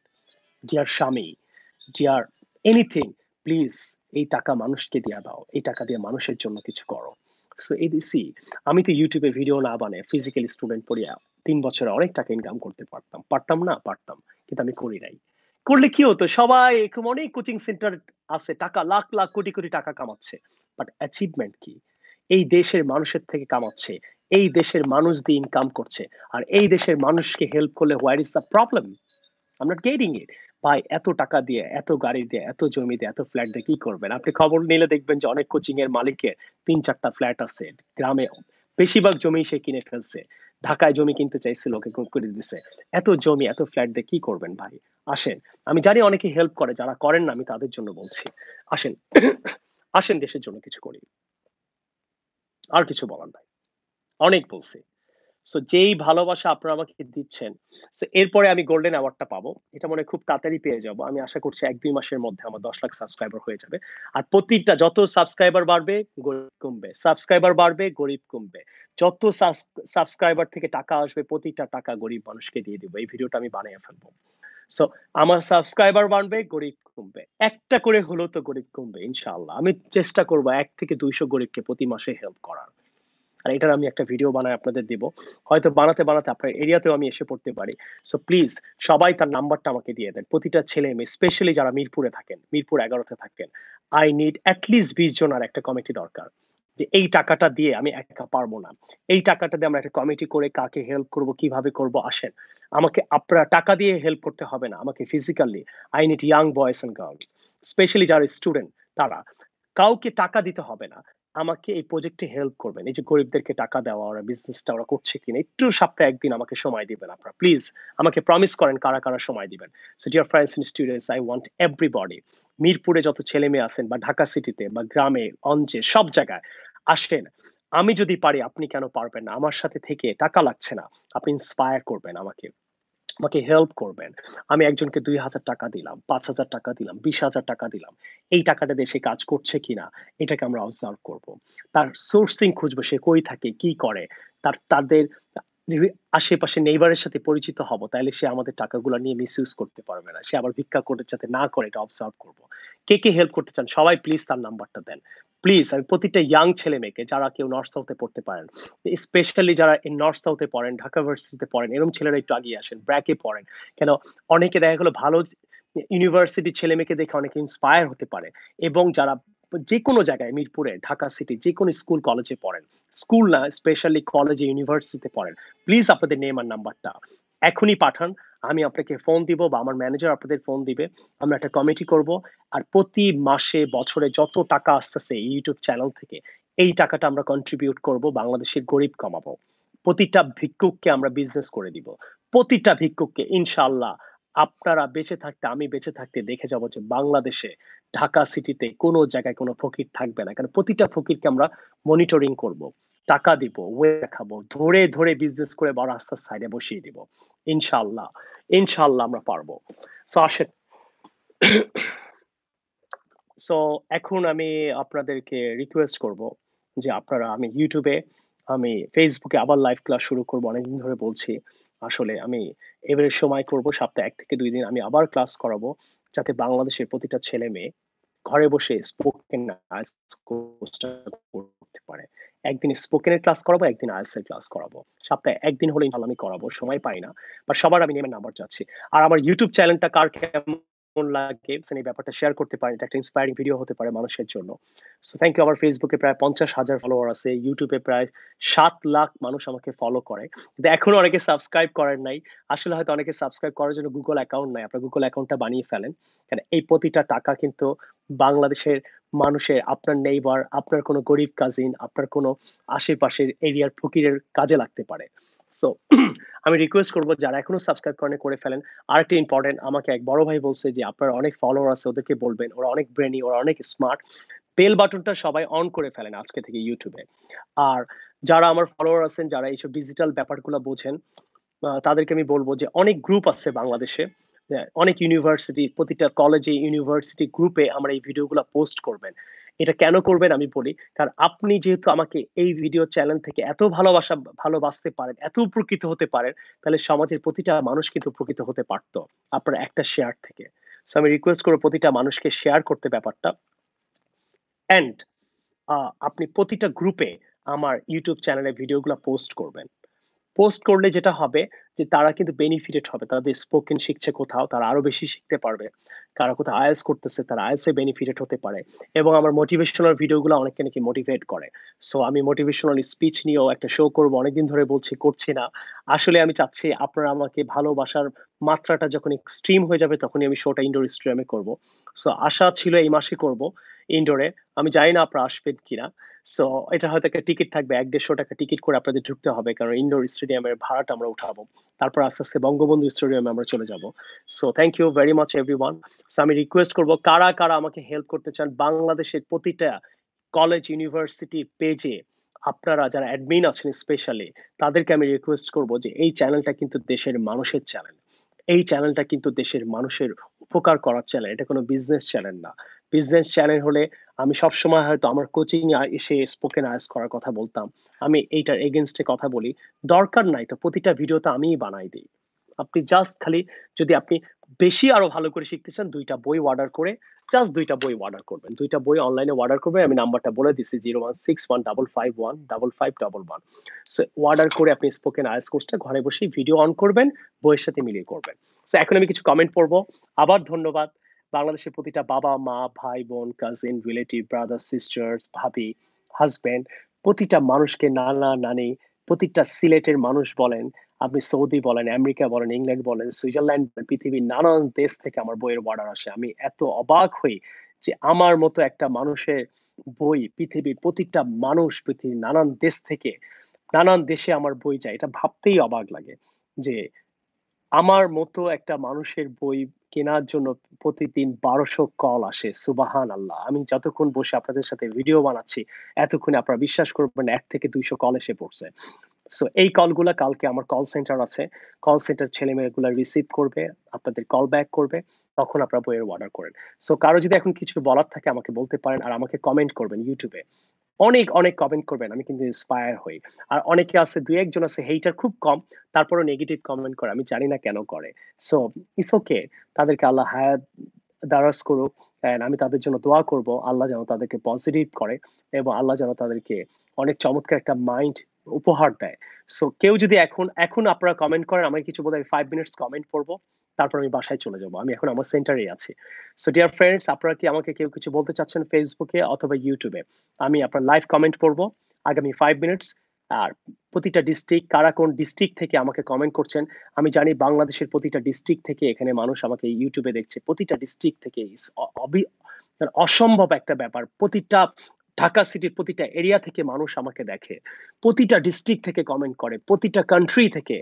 ডিয়ার স্বামী, ডিয়ার এনিথিং প্লিজ এই টাকা মানুষকে দিয়ে দাও। এই টাকা দিয়ে মানুষের জন্য কিছু করো। সো এই সি আমি তো ইউটিউবে ভিডিও না বানায় ফিজিক্যাল স্টুডেন্ট পড়িয়া ৩ বছরে অনেক টাকা ইনকাম করতে পারতাম। পারতাম না? পারতাম। কিন্তু আমি করি নাই। করলে কি হতো? সবাই এরকম অনেক কোচিং সেন্টার আছে। টাকা লাখ, লাখ কোটি, কোটি টাকা কামাচ্ছে। বাট অ্যাচিভমেন্ট কি? এই দেশের মানুষের থেকে কামাচ্ছে। এই দেশের মানুষ দিয়ে ইনকাম করছে। আর এই দেশের মানুষকে হেল্প করলে where is the problem? Not getting it. ভাই এত টাকা দিয়ে, এত গাড়ি দিয়ে, এত জমি দিয়ে, এত ফ্ল্যাট দিয়ে কি করবেন? আপনি খবর নিলে দেখবেন যে অনেক কোচিং এর মালিকের তিন চারটা ফ্ল্যাট আছে। গ্রামে বেশিরভাগ জমি সে কিনে ফেলছে। ঢাকায় জমি কিনতে চাইছিল ওকে করে দিছে। এত জমি, এত ফ্ল্যাট দিয়ে কি করবেন ভাই? আসেন। আমি জানি অনেকে হেল্প করে। যারা করেন না আমি তাদের জন্য বলছি। আসেন, আসেন দেশের জন্য কিছু করি। আর কিছু বলার নাই। অনেক বলছি। সো যেই ভালোবাসা আপনারা আমাকে দিচ্ছেন, সো এরপরে আমি গোল্ডেন অ্যাওয়ার্ডটা পাবো। এটা মনে খুব তাড়াতাড়ি পেয়ে যাব। আমি আশা করছি ১-২ মাসের মধ্যে আমার ১০ লাখ সাবস্ক্রাইবার হয়ে যাবে। আর প্রতিটা যত সাবস্ক্রাইবার বাড়বে, গরিব কমবে। সাবস্ক্রাইবার বাড়বে, গরিব কমবে। যত সাবস্ক্রাইবার থেকে টাকা আসবে, প্রতিটা টাকা গরিব মানুষকে দিয়ে দিব। এই ভিডিওটা আমি বানাইয়া ফেলব। সো আমার সাবস্ক্রাইবার বাড়বে, গরিব কমবে। একটা করে হলেও তো গরিব কমবে ইনশাআল্লাহ। আমি চেষ্টা করব এক থেকে ২০০ গরিবকে প্রতি মাসে হেল্প করার। আর এটার আমি একটা ভিডিও বানায় আপনাদের দিব। হয়তো বানাতে, বানাতে আপনার এরিয়াতেও আমি এসে পড়তে পারি। সো প্লিজ সবাই তার নাম্বারটা আমাকে দিয়ে দেন। প্রতিটা ছেলে-মেয়ে স্পেশালি যারা মিরপুরে থাকেন, মিরপুর ১১ তে থাকেন। আই নিড এট লিস্ট ২০ জনের একটা কমিটি দরকার। যে এই টাকাটা দিয়ে আমি একা পারব না। এই টাকাটা দিয়ে আমরা একটা কমিটি করে কাকে হেল্প করব, কীভাবে করব আসেন। আমাকে আপনারা টাকা দিয়ে হেল্প করতে হবে না। আমাকে physically I need young boys and girls specially যারা স্টুডেন্ট তারা। কাউকে টাকা দিতে হবে না। আমাকে এই প্রজেক্টে হেল্প করবেন। এই যে গরিবদেরকে টাকা দেওয়া, ওরা বিজনেসটা ওরা করছে কিনা একটু সপ্তাহে ১ দিন আমাকে সময় দিবেন আপনারা। প্লিজ আমাকে প্রমিস করেন কারা, কারা সময় দিবেন। So dear friends and students I want everybody মিরপুরে যত ছেলে মেয়ে আছেন বা ঢাকা সিটিতে বা গ্রামে, অঞ্চে সব জায়গায় আসেন। আমি যদি পারি আপনি কেন পারবেন না? আমার সাথে থেকে টাকা লাগছে না। আপনি ইন্সপায়ার করবেন আমাকে। আমাকে হেল্প করবেন। আমি একজনকে ৳২,০০০ দিলাম, ৳৫,০০০ দিলাম, ৳২০,০০০ দিলাম। এই টাকাটা সে কাজ করছে কিনা এটাকে আমরা অবজার্ভ করব। তার সোর্সিং খুঁজবো সে কই থাকে, কি করে। তার তাদের আশেপাশে নেইবারের সাথে পরিচিত হব। তাইলে সে আমাদের টাকাগুলা নিয়ে মিসইউজ করতে পারবে না। সে আবার ভিক্ষা করে যাতে না করে এটা অবজার্ভ করব কে, কে হেল্প করতে চান সবাই প্লিজ তার নাম্বারটা দেন। প্লিজ আমি প্রতিটা ইয়াং ছেলে মেয়েকে যারা কেউ নর্থ সাউথে পড়তে পারেন স্পেশালি যারা এই নর্থ সাউথে পড়েন, ঢাকা ভার্সিটিতে পড়েন এরকম ছেলেরা একটু আগিয়ে আসেন ব্র্যাকে পড়েন। কেন? অনেকে দেখা গেলো ভালো ইউনিভার্সিটি ছেলে মেয়েকে দেখে অনেকে ইন্সপায়ার হতে পারে। এবং যারা যে কোনো জায়গায়, মিরপুরে, ঢাকা সিটি যে কোনো স্কুল কলেজে পড়েন, স্কুল না স্পেশালি কলেজে ইউনিভার্সিটিতে পড়েন প্লিজ আপনাদের নেম আর নাম্বারটা এখনই পাঠান। আমি আপনাকে ফোন দিব বা আমার ম্যানেজার আপনাদের ফোন দিবে, আমরা একটা কমিটি করব। আর প্রতি মাসে, বছরে যত টাকা আসতেছে ইউটিউব চ্যানেল থেকে, এই টাকাটা আমরা কন্ট্রিবিউট করব, বাংলাদেশের গরিব কমাবো। প্রতিটা ভিক্ষুককে আমরা বিজনেস করে দিব। প্রতিটা ভিক্ষুককে ইনশাল্লাহ আপনারা বেঁচে থাকতে, আমি বেঁচে থাকতে দেখে যাব যে বাংলাদেশে, ঢাকা সিটিতে কোনো জায়গায় কোনো ফকির থাকবে না। কারণ প্রতিটা ফকিরকে আমরা মনিটরিং করব। টাকা দিব ওয়ে দেখাবো, ধরে ধরে বিজনেস করে বড় রাস্তার সাইডে বসিয়ে দিব। ইনশাল্লাহ ইনশাল্লাহ আমরা পারব। সো আসেন। সো এখন আমি আপনাদেরকে রিকোয়েস্ট করব যে আপনারা, আমি ইউটিউবে আমি ফেসবুকে আবার লাইভ ক্লাস শুরু করব, অনেকদিন ধরে বলছি, আসলে আমি এবারে সময় করব, সপ্তাহে এক থেকে দুই দিন আমি আবার ক্লাস করাবো, যাতে বাংলাদেশের প্রতিটা ছেলে মেয়ে ঘরে বসে স্পোকেন করতে পারে। একদিন স্পোকেনের ক্লাস করাবো, একদিন আইএলস এর ক্লাস করাবো। সপ্তাহে একদিন হলে আমি করাবো, সময় পাই না। বা সবার আমি নেমে নাম্বার চাচ্ছি। আর আমার ইউটিউব চ্যানেলটা কার কেমন লাগে এই ব্যাপারটা শেয়ার করতে পারেন। এটা একটা ইন্সপায়ারিং ভিডিও হতে পারে মানুষের জন্য। সো থ্যাংক ইউ আমার ফেসবুকে প্রায় পঞ্চাশ হাজার ফলোয়ার আছে। ইউটিউবে প্রায় সাত লাখ মানুষ আমাকে ফলো করে। কিন্তু এখনও অনেকে সাবস্ক্রাইব করেন নাই। আসলে হয়তো অনেকে সাবস্ক্রাইব করার জন্য গুগল অ্যাকাউন্ট নাই। আপনার গুগল অ্যাকাউন্টটা বানিয়ে ফেলেন। কারণ এই প্রতিটা টাকা কিন্তু বাংলাদেশের মানুষের, আপনার নেইবার আপনার কোনো গরিব কাজিন আপনার কোনো আশেপাশের এরিয়ার ফকিরের কাজে লাগতে পারে। সো আমি রিকোয়েস্ট করব যারা এখনও সাবস্ক্রাইব করেন করে ফেলেন। আর একটা ইম্পর্টেন্ট আমাকে এক বড় ভাই বলছে যে, আপনার অনেক ফলোয়ার আছে, ওদেরকে বলবেন, ওরা অনেক ব্রেনি ওরা অনেক স্মার্ট বেল বাটনটা সবাই অন করে ফেলেন আজকে থেকে ইউটিউবে আর যারা আমার ফলোয়ার আছেন, যারা এইসব ডিজিটাল ব্যাপারগুলো বোঝেন তাদেরকে আমি বলব যে, অনেক গ্রুপ আছে বাংলাদেশে অনেক ইউনিভার্সিটি প্রতিটা কলেজে ইউনিভার্সিটি গ্রুপে আমরা এই ভিডিওগুলো পোস্ট করবেন। এটা কেন করবেন আমি বলি। কারণ আপনি যেহেতু আমাকে এই ভিডিও চ্যানেল থেকে এত ভালোবাসা, ভালোবাসতে পারেন, এত উপকৃত হতে পারেন, তাহলে সমাজের প্রতিটা মানুষ কিন্তু উপকৃত হতে পারত আপনার একটা শেয়ার থেকে। সো আমি রিকোয়েস্ট করব প্রতিটা মানুষকে শেয়ার করতে ব্যাপারটা। অ্যান্ড আপনি প্রতিটা গ্রুপে আমার ইউটিউব চ্যানেলে ভিডিওগুলো পোস্ট করবেন। পোস্ট করলে যেটা হবে যে তারা কিন্তু বেনিফিটেড হবে। তাদের স্পোকেন শিখছে কোথাও, তারা আরও বেশি শিখতে পারবে। কারা কোথাও আয়েস করতেছে, তারা আয়েসে বেনিফিটেড হতে পারে। এবং আমার মোটিভেশনাল ভিডিওগুলো অনেককে নাকি মোটিভেট করে। সো আমি মোটিভেশনাল স্পিচ নিয়েও একটা শো করব, অনেকদিন ধরে বলছি, করছি না। আসলে আমি চাচ্ছি আপনারা আমাকে ভালোবাসার মাত্রাটা যখন এক্সট্রিম হয়ে যাবে, তখনই আমি শোটা ইনডোর স্ট্রিয়ামে করব। সো আশা ছিল এই মাসে করব। ইনডোরে আমি জানি না আপনারা আসবেন কিনা। সো এটা হয়তো একটা টিকিট থাকবে, এক দেড়শো টাকা টিকিট করে আপনাদের ঢুকতে হবে, কারণ ইনডোর স্টেডিয়ামের ভাড়াটা আমরা উঠাবো। তারপর আস্তে আস্তে বঙ্গবন্ধু স্টেডিয়ামে আমরা চলে যাব। So thank you very much every one so আমি রিকোয়েস্ট করব, কারা কারা আমাকে হেল্প করতে চান বাংলাদেশের প্রতিটা কলেজ ইউনিভার্সিটি পেজে আপনারা যারা অ্যাডমিন আছেন স্পেশালি তাদেরকে আমি রিকোয়েস্ট করব যে এই চ্যানেলটা কিন্তু দেশের মানুষের চ্যানেল এই চ্যানেলটা কিন্তু দেশের মানুষের উপকার করার চ্যানেল এটা কোনো বিজনেস চ্যানেল না। বিজনেস চ্যানেল হলে আমি সবসময় হয়তো আমার কোচিং এসে স্পোকেন আয়াস করার কথা বলতাম। আমি এইটার এগেনস্টে কথা বলি। দরকার নাই তো, প্রতিটা ভিডিও তো আমিই বানাই দিই। আপনি জাস্ট খালি যদি আপনি বেশি আরও ভালো করে শিখতে চান, দুইটা বই অর্ডার করে জাস্ট দুইটা বই অর্ডার করবেন। দুইটা বই অনলাইনে অর্ডার করবেন। আমি নাম্বারটা বলে দিচ্ছি zero one six one double five one double five double one so order করে আপনি স্পোকেন আয়াস কোর্সটা ঘরে বসেই ভিডিও অন করবেন, বইয়ের সাথে মিলিয়ে করবেন। সো এখন আমি কিছু কমেন্ট পড়ব। আবার ধন্যবাদ। বাংলাদেশের প্রতিটা বাবা, মা, ভাই, বোন কাজিন রিলেটিভ ব্রাদার সিস্টার্স ভাবি হাজব্যান্ড প্রতিটা মানুষকে নানা নানি, প্রতিটা সিলেটের মানুষ বলেন, আপনি সৌদি বলেন, আমেরিকা বলেন, ইংল্যান্ড বলেন, সুইজারল্যান্ড পৃথিবীর নানান দেশ থেকে আমার বইয়ের অর্ডার আসে। আমি এত অবাক হই যে আমার মতো একটা মানুষের বই পৃথিবীর প্রতিটা মানুষ, পৃথিবীর নানান দেশ থেকে, নানান দেশে আমার বই যায়। এটা ভাবতেই অবাক লাগে যে আমার মতো একটা মানুষের বই কেনার জন্য প্রতিদিন বারোশো কল আসে সুবাহান আল্লাহ আমি যতক্ষণ বসে আপনাদের সাথে ভিডিও বানাচ্ছি, এতক্ষণে আপনারা বিশ্বাস করবেন এক থেকে দুইশো কল এসে পড়ছে। সো এই কলগুলা কালকে আমার কল সেন্টার আছে। কল সেন্টার ছেলে মেয়েগুলো রিসিভ করবে, আপনাদের কল ব্যাক করবে, তখন আপনারা বইয়ের অর্ডার করেন। সো কারও যদি এখন কিছু বলার থাকে আমাকে বলতে পারেন আর আমাকে কমেন্ট করবেন ইউটিউবে অনেক অনেক কমেন্ট করবেন, আমি কিন্তু ইন্সপায়ার হই। আর অনেকে আছে, দুই একজন আছে হেইটার খুব কম, তারপরও নেগেটিভ কমেন্ট করে, আমি জানি না কেন করে। সো ইটস ওকে তাদেরকে আল্লাহ হায়াত দারাজ করুক অ্যান্ড আমি তাদের জন্য দোয়া করব, আল্লাহ যেন তাদেরকে পজিটিভ করে, এবং আল্লাহ যেন তাদেরকে অনেক চমৎকার একটা মাইন্ড উপহার দেয়। সো কেউ যদি এখন এখন আপনারা কমেন্ট করেন আমি কিছু বোধ হয় ফাইভ মিনিটস কমেন্ট করব। তারপর আমি বাসায় চলে যাব। আমি এখন আমার সেন্টারে আছি। সো ডিয়ার ফ্রেন্ডস আপনারা কি আমাকে কেউ কিছু বলতে চাচ্ছেন ফেসবুকে অথবা ইউটিউবে আমি আপনার লাইভ কমেন্ট করব আগামী ফাইভ মিনিটস আর প্রতিটা ডিস্ট্রিক্ট কারা কোন ডিস্ট্রিক্ট থেকে আমাকে কমেন্ট করছেন, আমি জানি বাংলাদেশের প্রতিটা ডিস্ট্রিক্ট থেকে এখানে মানুষ আমাকে ইউটিউবে দেখছে। প্রতিটা ডিস্ট্রিক্ট থেকে মানে অসম্ভব একটা ব্যাপার। প্রতিটা ঢাকা সিটির প্রতিটা এরিয়া থেকে মানুষ আমাকে দেখে। প্রতিটা ডিস্ট্রিক্ট থেকে কমেন্ট করে। প্রতিটা কান্ট্রি থেকে।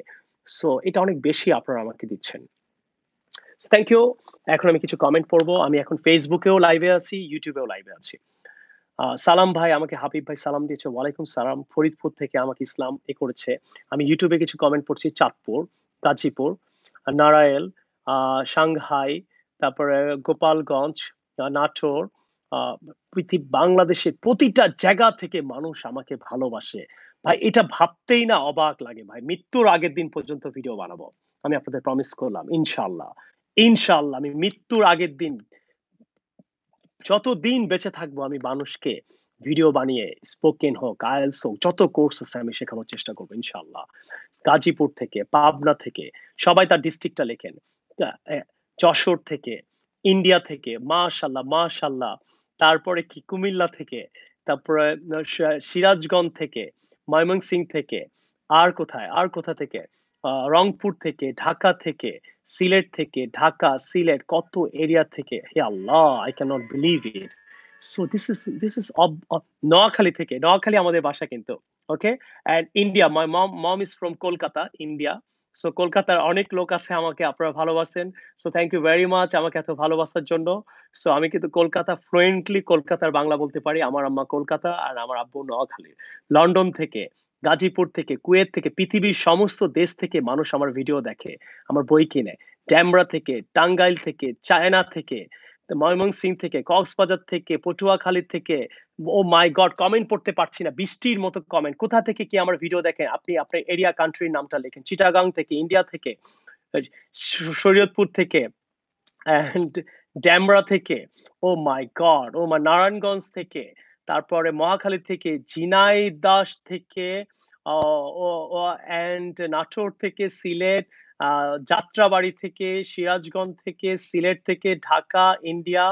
সো এটা অনেক বেশি আপনারা আমাকে দিচ্ছেন। থ্যাংক ইউ এখন আমি কিছু কমেন্ট পড়ব। আমি এখন ফেসবুকেও লাইভে আছি ইউটিউবেও লাইভে আছি। সালাম ভাই, আমাকে হাবিব ভাই সালাম দিয়েছে। ওয়ালাইকুম সালাম। ফরিদপুর থেকে আমাকে ইসলাম এ করেছে। আমি ইউটিউবে কিছু কমেন্ট পড়ছি। চাঁদপুর, গাজীপুর, নারায়ণ সাংহাই, তারপরে গোপালগঞ্জ নাটোর পৃথিবী বাংলাদেশের প্রতিটা জায়গা থেকে মানুষ আমাকে ভালোবাসে। ভাই, এটা ভাবতেই না অবাক লাগে ভাই। মৃত্যুর আগের দিন পর্যন্ত ভিডিও বানাবো। আমি আপনাদের প্রমিস করলাম ইনশাল্লাহ ইনশাল্লাহ আমি মৃত্যুর আগের দিন যতদিন বেঁচে থাকব আমি মানুষকে ভিডিও বানিয়ে, স্পোকেন হোক আয়েলস হোক, যত কোর্স আছে আমি শেখানোর চেষ্টা করব ইনশাল্লাহ গাজীপুর থেকে, পাবনা থেকে, সবাই তার ডিস্ট্রিক্টটা লেখেন। যশোর থেকে, ইন্ডিয়া থেকে মাশাল্লাহ মাশাল্লাহ তারপরে কি, কুমিল্লা থেকে, তারপরে সিরাজগঞ্জ থেকে ময়মনসিং থেকে, আর কোথায়, আর কোথা থেকে রংপুর থেকে, ঢাকা থেকে সিলেট থেকে, ঢাকা, সিলেট, কত এরিয়া থেকে? হে Allah I can not believe it so this is this is Noakhali থেকে, নোয়াখালী আমাদের বাসা কিন্তু okay and India my mom mom is from Kolkata India so কলকাতার অনেক লোক আছে আমাকে, আপনারা ভালোবাসেন। So thank you very much আমাকে এত ভালোবাসার জন্য। সো আমি কিন্তু কলকাতা ফ্লুয়েন্টলি কলকাতার বাংলা বলতে পারি, আমার আম্মা কলকাতা আর আমার আব্বু নোয়াখালী, লন্ডন থেকে। গাজীপুর থেকে, কুয়েত থেকে, পৃথিবীর সমস্ত দেশ থেকে মানুষ আমার ভিডিও দেখে, আমার বই কিনে। ড্যামরা থেকে, টাঙ্গাইল থেকে, চায়না থেকে, ময়মনসিং থেকে, কক্সবাজার থেকে, পটুয়াখালী থেকে, ও মাই গড কমেন্ট পড়তে পারছি না, বৃষ্টির মতো কমেন্ট কোথা থেকে কি আমার ভিডিও দেখেন? আপনি আপনার এরিয়া কান্ট্রির নামটা লেখেন। চিটাগাং থেকে ইন্ডিয়া থেকে, শরীয়তপুর থেকে অ্যান্ড ড্যামরা থেকে, ও মাই গড ও মা, নারায়ণগঞ্জ থেকে তারপরে মহাখালী থেকে জিনাই দাস থেকে অ্যান্ড নাটোর থেকে সিলেট যাত্রাবাড়ি থেকে সিরাজগঞ্জ থেকে সিলেট থেকে ঢাকা, ইন্ডিয়া,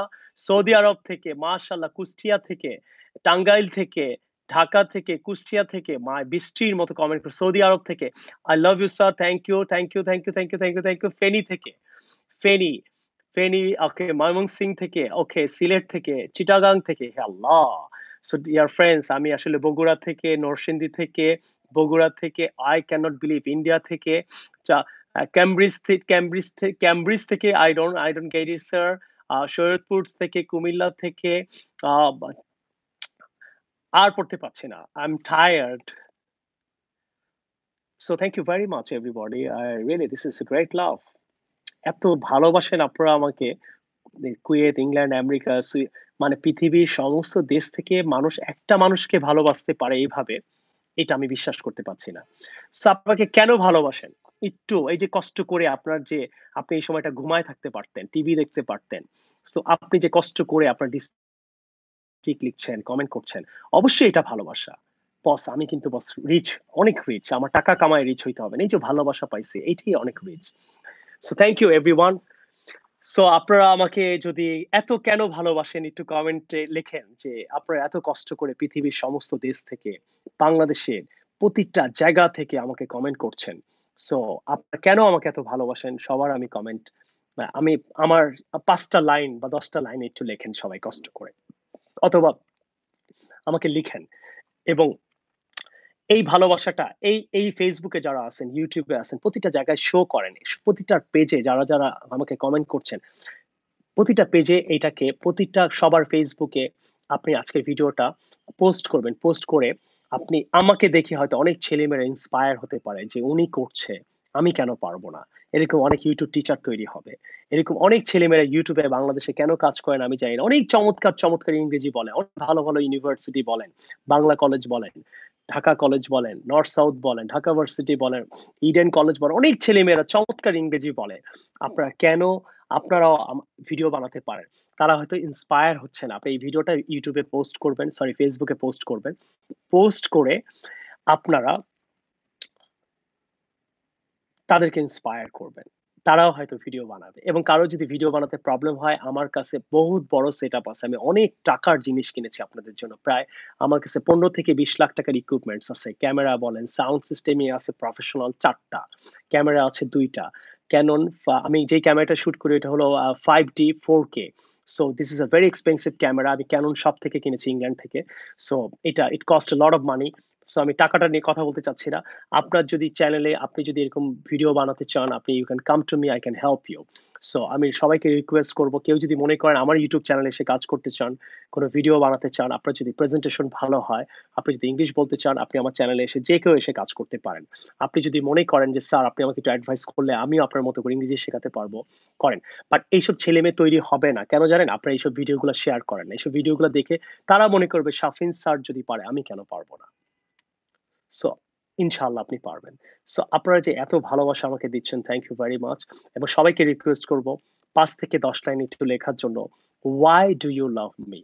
সৌদি আরব থেকে মাশাল্লাহ কুষ্টিয়া থেকে, টাঙ্গাইল থেকে, ঢাকা থেকে, কুষ্টিয়া থেকে মা বৃষ্টির মতো কমেন্ট করে, সৌদি আরব থেকে I love you sir thank you thank you thank you thank you thank you thank you Feni থেকে, ফেনি ফেনি ওকে ময়মনসিং থেকে ওকে সিলেট থেকে, চিটাগাং থেকে, হে আল্লাহ সো ডিয়ার ফ্রেন্ডস আমি আসলে বগুড়া থেকে, নরসিংদী থেকে, বগুড়া থেকে আই ক্যানট বিলিভ ইন্ডিয়া থেকে ক্যামব্রিজ ক্যামব্রিজ ক্যামব্রিজ থেকে I don't I don't get it sir Saidpur থেকে কুমিল্লা থেকে আর পড়তে পারছি না। I am tired so thank you very much everybody I really this is great love এত ভালোবাসেন আপনারা আমাকে কুয়েত ইংল্যান্ড আমেরিকা মানে পৃথিবীর সমস্ত দেশ থেকে মানুষ একটা মানুষকে ভালোবাসতে পারে এইভাবে, এটা আমি বিশ্বাস করতে পারছি না। আপনাকে কেন ভালোবাসেন? একটু, এই যে কষ্ট করে আপনার যে, আপনি এই সময়টা ঘুমায় থাকতে পারতেন, টিভি দেখতে পারতেন তো আপনি যে কষ্ট করে আপনার ডিস্ট্রিক্ট লিখছেন কমেন্ট করছেন, অবশ্যই এটা ভালোবাসা। বস আমি কিন্তু বস রিচ অনেক রিচ আমার টাকা কামায় রিচ হইতে হবে এই যে ভালোবাসা পাইছি, এইটাই অনেক reach so thank you everyone so আপনারা আমাকে যদি এত কেন ভালোবাসেন একটু কমেন্টে লেখেন যে, আপনারা এত কষ্ট করে পৃথিবীর সমস্ত দেশ থেকে বাংলাদেশের প্রতিটা জায়গা থেকে আমাকে কমেন্ট করছেন। সো আপনারা কেন আমাকে এত ভালোবাসেন? সবার আমি কমেন্ট আমি আমার পাঁচটা লাইন বা দশটা লাইন একটু লেখেন সবাই কষ্ট করে। অথবা আমাকে লিখেন এবং এই ভালোবাসাটা, এই এই ফেসবুকে যারা আছেন ইউটিউবে আছেন, প্রতিটা জায়গায় শো করেন, প্রতিটা পেজে যারা যারা আমাকে কমেন্ট করছেন, প্রতিটা পেজে এইটাকে প্রতিটা সবার ফেসবুকে আপনি আজকের ভিডিওটা পোস্ট করবেন পোস্ট করে আপনি আমাকে দেখে হয়তো অনেক ছেলেমেয়েরা ইন্সপায়ার হতে পারে যে উনি করছে, আমি কেন পারব না? এরকম অনেক ইউটিউব টিচার তৈরি হবে। এরকম অনেক ছেলেমেয়েরা ইউটিউবে বাংলাদেশে কেন কাজ করেন আমি জানি না। অনেক চমৎকার চমৎকার ইংরেজি বলে অনেক ভালো ভালো ইউনিভার্সিটি বলেন, বাংলা কলেজ বলেন। ঢাকা কলেজ বলেন নর্থ সাউথ বলেন ঢাকা ভার্সিটি বলেন ইডেন কলেজ বলেন অনেক ছেলেমেয়েরা চমৎকার ইংরেজি বলে আপনারা কেন আপনারাও ভিডিও বানাতে পারেন। তারা হয়তো ইন্সপায়ার হচ্ছে না। আপনি এই ভিডিওটা ইউটিউবে পোস্ট করবেন, সরি ফেসবুকে পোস্ট করবেন। পোস্ট করে আপনারা তাদেরকে ইন্সপায়ার করবেন। তারাও হয়তো ভিডিও বানাবে এবং কারও যদি ভিডিও বানাতে প্রবলেম হয় আমার কাছে বহুত বড় সেটআপ আছে। আমি অনেক টাকার জিনিস কিনেছি আপনাদের জন্য। প্রায় আমার কাছে ১৫ থেকে ২০ লাখ টাকার ইকুইপমেন্টস আছে। ক্যামেরা বলেন, সাউন্ড সিস্টেমই আছে প্রফেশনাল চারটা ক্যামেরা আছে দুইটা ক্যানন আমি যেই ক্যামেরাটা শুট করি এটা হলো a 5D 4K so this is a very expensive camera. আমি ক্যানন শপ থেকে কিনেছি ইংল্যান্ড থেকে। সো এটা it cost lot of money. So আমি টাকাটা নিয়ে কথা বলতে চাচ্ছি না। আপনার যদি চ্যানেলে আপনি যদি এরকম ভিডিও বানাতে চান, আপনি you can come to me, I can help you. So আমি সবাইকে রিকোয়েস্ট করব কেউ যদি মনে করেন আমার YouTube চ্যানেলে এসে কাজ করতে চান, কোন ভিডিও বানাতে চান, আপনার যদি প্রেজেন্টেশন ভালো হয়, আপনি যদি ইংলিশ বলতে চান, আপনি আমার চ্যানেলে এসে যে কেউ এসে কাজ করতে পারেন। আপনি যদি মনে করেন যে স্যার আপনি আমাকে একটু অ্যাডভাইস করলে আমিও আপনার মতো করে ইংরেজি শেখাতে পারব, করেন। বাট এইসব ছেলে মেয়ে তৈরি হবে না। কেন জানেন? আপনারা এইসব ভিডিওগুলো শেয়ার করেন। এইসব ভিডিওগুলো দেখে তারা মনে করবে শাফিন স্যার যদি পারে আমি কেন পারব না? সো ইনশাআল্লাহ আপনি পারবেন। সো আপনারা যে এত ভালোবাসা আমাকে দিচ্ছেন থ্যাংক ইউ ভেরি মাচ এবং সবাইকে রিকোয়েস্ট করব ৫ থেকে ১০ লাইন একটু লেখার জন্য "Why do you love me?"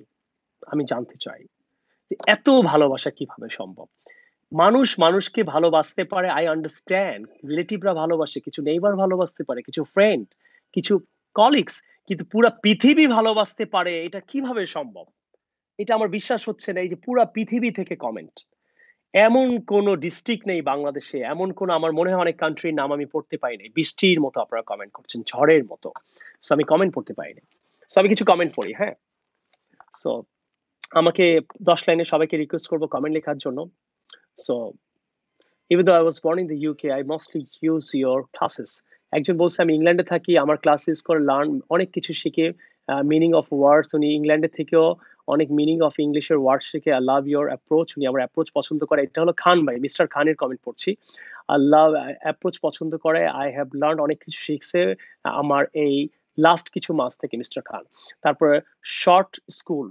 আমি জানতে চাই। এত ভালোবাসা কীভাবে সম্ভব? মানুষ মানুষকে ভালোবাসতে পারে আই আন্ডারস্ট্যান্ড। রিলেটিভরা ভালোবাসে, কিছু নেইবার ভালোবাসতে পারে, কিছু ফ্রেন্ড, কিছু কলিগস কিন্তু পুরা পৃথিবী ভালোবাসতে পারে এটা কীভাবে সম্ভব? এটা আমার বিশ্বাস হচ্ছে না এই যে পুরা পৃথিবী থেকে কমেন্ট। এমন কোন ডিস্ট্রিক্ট নেই বাংলাদেশে, এমন কোন আমার মনে হয় অনেক কান্ট্রির নাম আমি পড়তে পারি নাই। বৃষ্টির মতো আপনারা কমেন্ট করছেন, ঝড়ের মতো। আমি কমেন্ট পড়তে পারি নাই। সো আমি কিছু কমেন্ট পড়ি, হ্যাঁ? সো আমাকে ১০ লাইনে সবাইকে রিকোয়েস্ট করব কমেন্ট লেখার জন্য। So even though I was born in the UK, I mostly use your classes. একজন বলছে আমি ইংল্যান্ডে থাকি, আমার ক্লাস ইউজ করে লার্ন অনেক কিছু শিখে মিনিং অফ ওয়ার্ডস উনি ইংল্যান্ডে থেকেও অনেক মিনিং অফ ইংলিশের ওয়ার্ড শিখে আই লাভ ইউর অ্যাপ্রোচ উনি আমার অ্যাপ্রোচ পছন্দ করে। এটা হলো খান ভাই, মিস্টার খানের কমেন্ট পড়ছি। আই লাভ অ্যাপ্রোচ পছন্দ করে। আই হ্যাভ লার্নড অনেক কিছু শিখছে আমার এই লাস্ট কিছু মাস থেকে মিস্টার খান। তারপরে short school,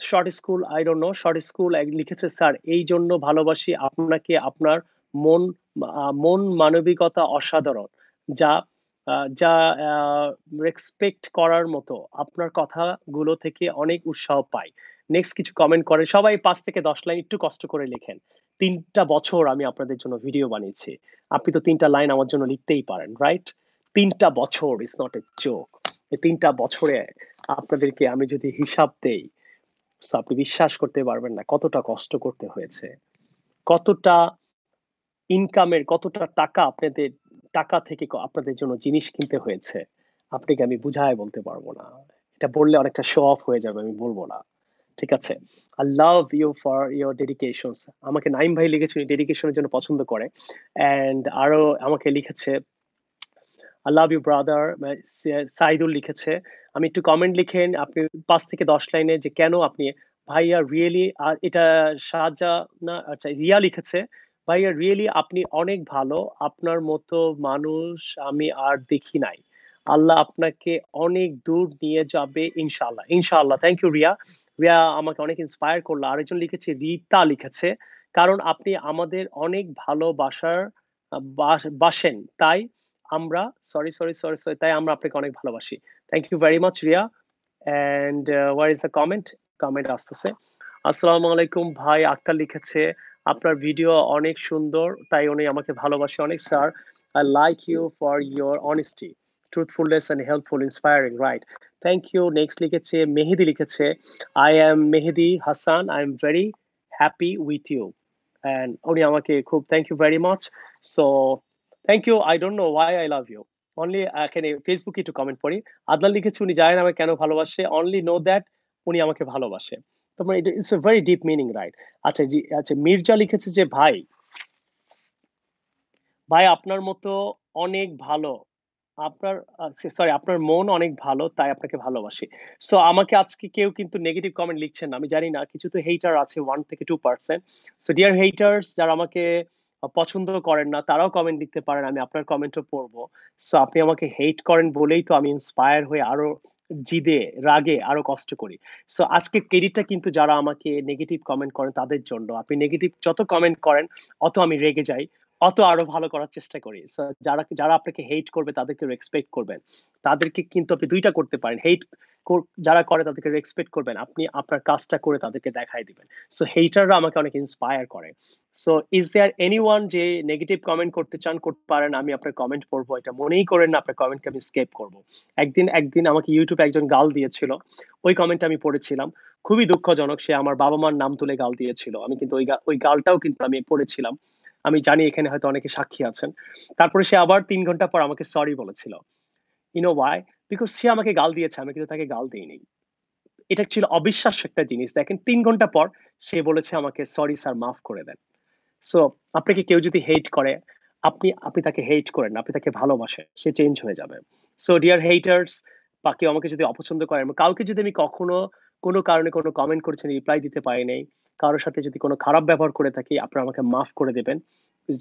short school I don't know short school লিখেছে স্যার এই জন্য ভালোবাসি আপনাকে আপনার মন মন মানবিকতা অসাধারণ। যা যা রেসপেক্ট করার মতো। আপনার কথাগুলো থেকে অনেক উৎসাহ পাই। নেক্সট কিছু কমেন্ট করে সবাই পাঁচ থেকে ১০ লাইন একটু কষ্ট করে লেখেন। তিনটা বছর আমি আপনাদের জন্য ভিডিও বানিয়েছি। আপনি তো ৩ টা লাইন আমার জন্য লিখতেই পারেন, রাইট? তিনটা বছর ইটস নট এ জোক। এই তিনটা বছরে আপনাদেরকে আমি যদি হিসাব দেই, আপনি বিশ্বাস করতে পারবেন না কতটা কষ্ট করতে হয়েছে। কতটা ইনকামের কতটা টাকা আপনাদের টাকা থেকে আপনাদের জন্য জিনিস কিনতে হয়েছে। আপনাকে আমি বুঝায় বলতে পারব না। এটা বললে অনেকটা শো অফ হয়ে যাবে, আমি বলব না। ঠিক আছে? I love you for your dedications আমাকে নাইম ভাই লিখেছে, উনি ডেডিকেশন জন্য পছন্দ করে। অ্যান্ড আরও আমাকে লিখেছে you, brother মা সে, সাইদুল লিখেছে। আমি একটু কমেন্ট লিখেন আপনি পাঁচ থেকে ১০ লাইনে যে কেন আপনি, ভাইয়া রিয়েলি এটা শাহজা না আচ্ছা রিয়া লিখেছে। ভাইয়া রিয়েলি আপনি অনেক ভালো। আপনার মতো মানুষ আমি আর দেখি নাই। আল্লাহ আপনাকে অনেক দূর নিয়ে যাবে ইনশাআল্লাহ। ইনশাআল্লাহ। Thank you Riya. রিয়া আমাকে অনেক ইন্সপায়ার করল। আরেকজন লিখেছে রিতা লিখেছে। কারণ আপনি আমাদের অনেক ভালোবাসার বাসেন। তাই আমরা সরি, সরি, সরি, সরি তাই আমরা আপনাকে অনেক ভালোবাসি। Thank you very much Riya. And where is the comment? Comment আসতেছে। আসসালামু আলাইকুম ভাই আক্তার লিখেছে, আপনার ভিডিও অনেক সুন্দর। তাই উনি আমাকে ভালোবাসে অনেক sir. I like you for your honesty, truthfulness and helpful, inspiring, right. Thank you. Next লিখেছে মেহেদি লিখেছে, I am Mehedi Hasan. I am very happy with you and উনি আমাকে খুব thank you very much. So thank you. I don't know why I love you. Only এখানে ফেসবুকে একটু comment পড়ি। আদনান লিখেছে উনি জানেন আমাকে কেন ভালোবাসে। অনলি নো দ্যাট উনি আমাকে ভালোবাসে। তো মানে it's a very deep meaning, right? আচ্ছা আচ্ছা মির্জা লিখেছে যে ভাই ভাই আপনার মতো অনেক ভালো। আপনার সরি আপনার মন অনেক ভালো তাই আপনাকে ভালোবাসি। সো আমাকে আজকে কেউ কিন্তু নেগেটিভ কমেন্ট লিখছেন না। আমি জানি না কিছু তো হেটার আছে ওয়ান থেকে two percent so dear haters যারা আমাকে পছন্দ করেন না তারাও কমেন্ট লিখতে পারেন। আমি আপনার কমেন্টও পড়ব। সো আপনি আমাকে হেট করেন বলেই তো আমি ইন্সপায়ার হয়ে আরও জিদে, রাগে আরও কষ্ট করি। সো আজকে ক্রেডিটটা কিন্তু যারা আমাকে নেগেটিভ কমেন্ট করেন তাদের জন্য। আপনি নেগেটিভ যত কমেন্ট করেন অত আমি রেগে যাই। অত আরও ভালো করার চেষ্টা করি। যারা যারা আপনাকে হেট করবে তাদেরকে রেসপেক্ট করবেন। তাদেরকে কিন্তু আপনি ২ টা করতে পারেন। হেট যারা করে, তাদেরকে রেসপেক্ট করবেন। আপনি আপনার কাজটা করে তাদেরকে দেখায় দিবেন। সো হেটাররা আমাকে অনেক ইন্সপায়ার করে। সো ইস দেয়ার এনিওয়ান যে নেগেটিভ কমেন্ট করতে চান, করতে পারেন। আমি আপনার কমেন্ট পড়ব। এটা মনেই করেন না, আপনার কমেন্টকে আমি স্কেপ করব। একদিন একদিন আমাকে ইউটিউবে একজন গাল দিয়েছিল। ওই কমেন্টটা আমি পড়েছিলাম। খুবই দুঃখজনক, সে আমার বাবা-মার নাম তুলে গাল দিয়েছিল। আমি কিন্তু ওই ওই গালটাও কিন্তু আমি পড়েছিলাম। আমি জানি এখানে হয়তো অনেকে সাক্ষী আছেন। তারপরে সে আবার ৩ ঘণ্টা পর আমাকে সরি বলেছিল। You know why? বিকজ সে আমাকে গাল দিয়েছে। আমি কিন্তু তাকে গাল দেইনি। এটা ছিল অবিশ্বাস্য একটা জিনিস। দেখেন ৩ ঘণ্টা পর সে বলেছে আমাকে, "সরি স্যার মাফ করে দেন।" সো আপনাকে কেউ যদি হেট করে, আপনি আপনি তাকে হেট করেন আপনি তাকে ভালোবাসেন। সে চেঞ্জ হয়ে যাবে। সো ডিয়ার হেটার্স বা কেউ আমাকে যদি অপছন্দ করেন, কাউকে যদি আমি কখনো কোনো কারণে কোনো কমেন্ট করেছেন, রিপ্লাই দিতে পারি নাই। কারও সাথে যদি কোনো খারাপ ব্যবহার করে থাকি, আপনারা আমাকে মাফ করে দেবেন।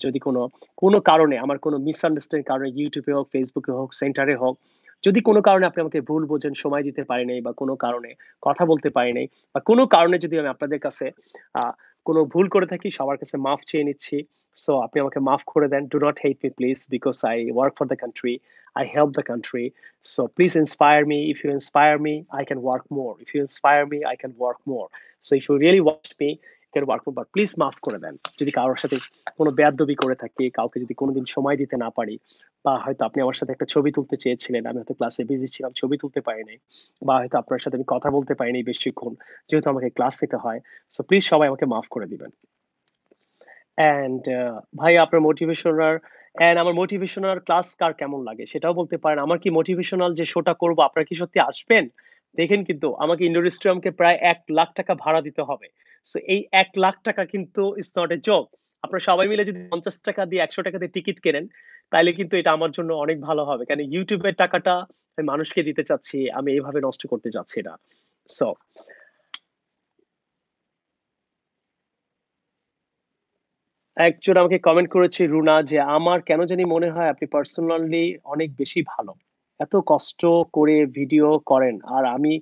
যদি কোনো, কোনো কারণে আমার কোনো মিসআন্ডারস্ট্যান্ডিং কারণে এ হোক, এ হোক, সেন্টারে হোক, যদি কোনো কারণে আপনি আমাকে ভুল বোঝেন, সময় দিতে পারি নাই বা কোনো কারণে কথা বলতে পারি নাই বা কোনো কারণে যদি আমি আপনাদের কাছে কোনো ভুল করে থাকি, সবার কাছে মাফ চেয়ে নিচ্ছি। সো আপনি আমাকে মাফ করে দেন। Do not hate me please because I work for the country I help the country So please inspire me. If you inspire me, I can work more. If you inspire me, I can work more. If you really watch me, you can work more. But please মাফ করে দেন। যদি কারোর সাথে কোনো বেয়াদবি করে থাকি, কাউকে যদি কোনোদিন সময় দিতে না পারি বা হয়তো আপনি আমার সাথে একটা ছবি তুলতে চেয়েছিলেন, আমি হয়তো ক্লাসে বিজি ছিলাম, ছবি তুলতে পারি নাই। বা হয়তো আপনার সাথে আমি কথা বলতে পারিনি বেশিক্ষণ। যেহেতু আমাকে ক্লাস নিতে হয়। সো প্লিজ সবাই আমাকে মাফ করে দিবেন। অ্যান্ড ভাই আপনার মোটিভেশনাল অ্যান্ড আমার মোটিভেশনাল ক্লাস কার কেমন লাগে সেটাও বলতে পারেন। আমার কি মোটিভেশনাল যে শোটা করব আপনারা কি সত্যি আসবেন? দেখেন কিন্তু আমাকে ইন্ডোর স্টেডিয়ামকে প্রায় ৳১,০০,০০০ ভাড়া দিতে হবে। সো এই ৳১,০০,০০০ কিন্তু ইটস নট এ জোক। আপনারা সবাই মিলে যদি ৳৫০ দিয়ে ৳১০০ দিয়ে টিকিট কেনেন, তাইলে কিন্তু এটা আমার জন্য অনেক ভালো হবে। YouTube এর টাকাটা আমি মানুষকে দিতে চাচ্ছি। আমি এভাবে নষ্ট করতে চাচ্ছি না। সো একজন আমাকে কমেন্ট করেছে রুনা যে, "আমার কেন জানি মনে হয় আপনি পার্সোনালি অনেক বেশি ভালো। এত কষ্ট করে ভিডিও করেন আর আমি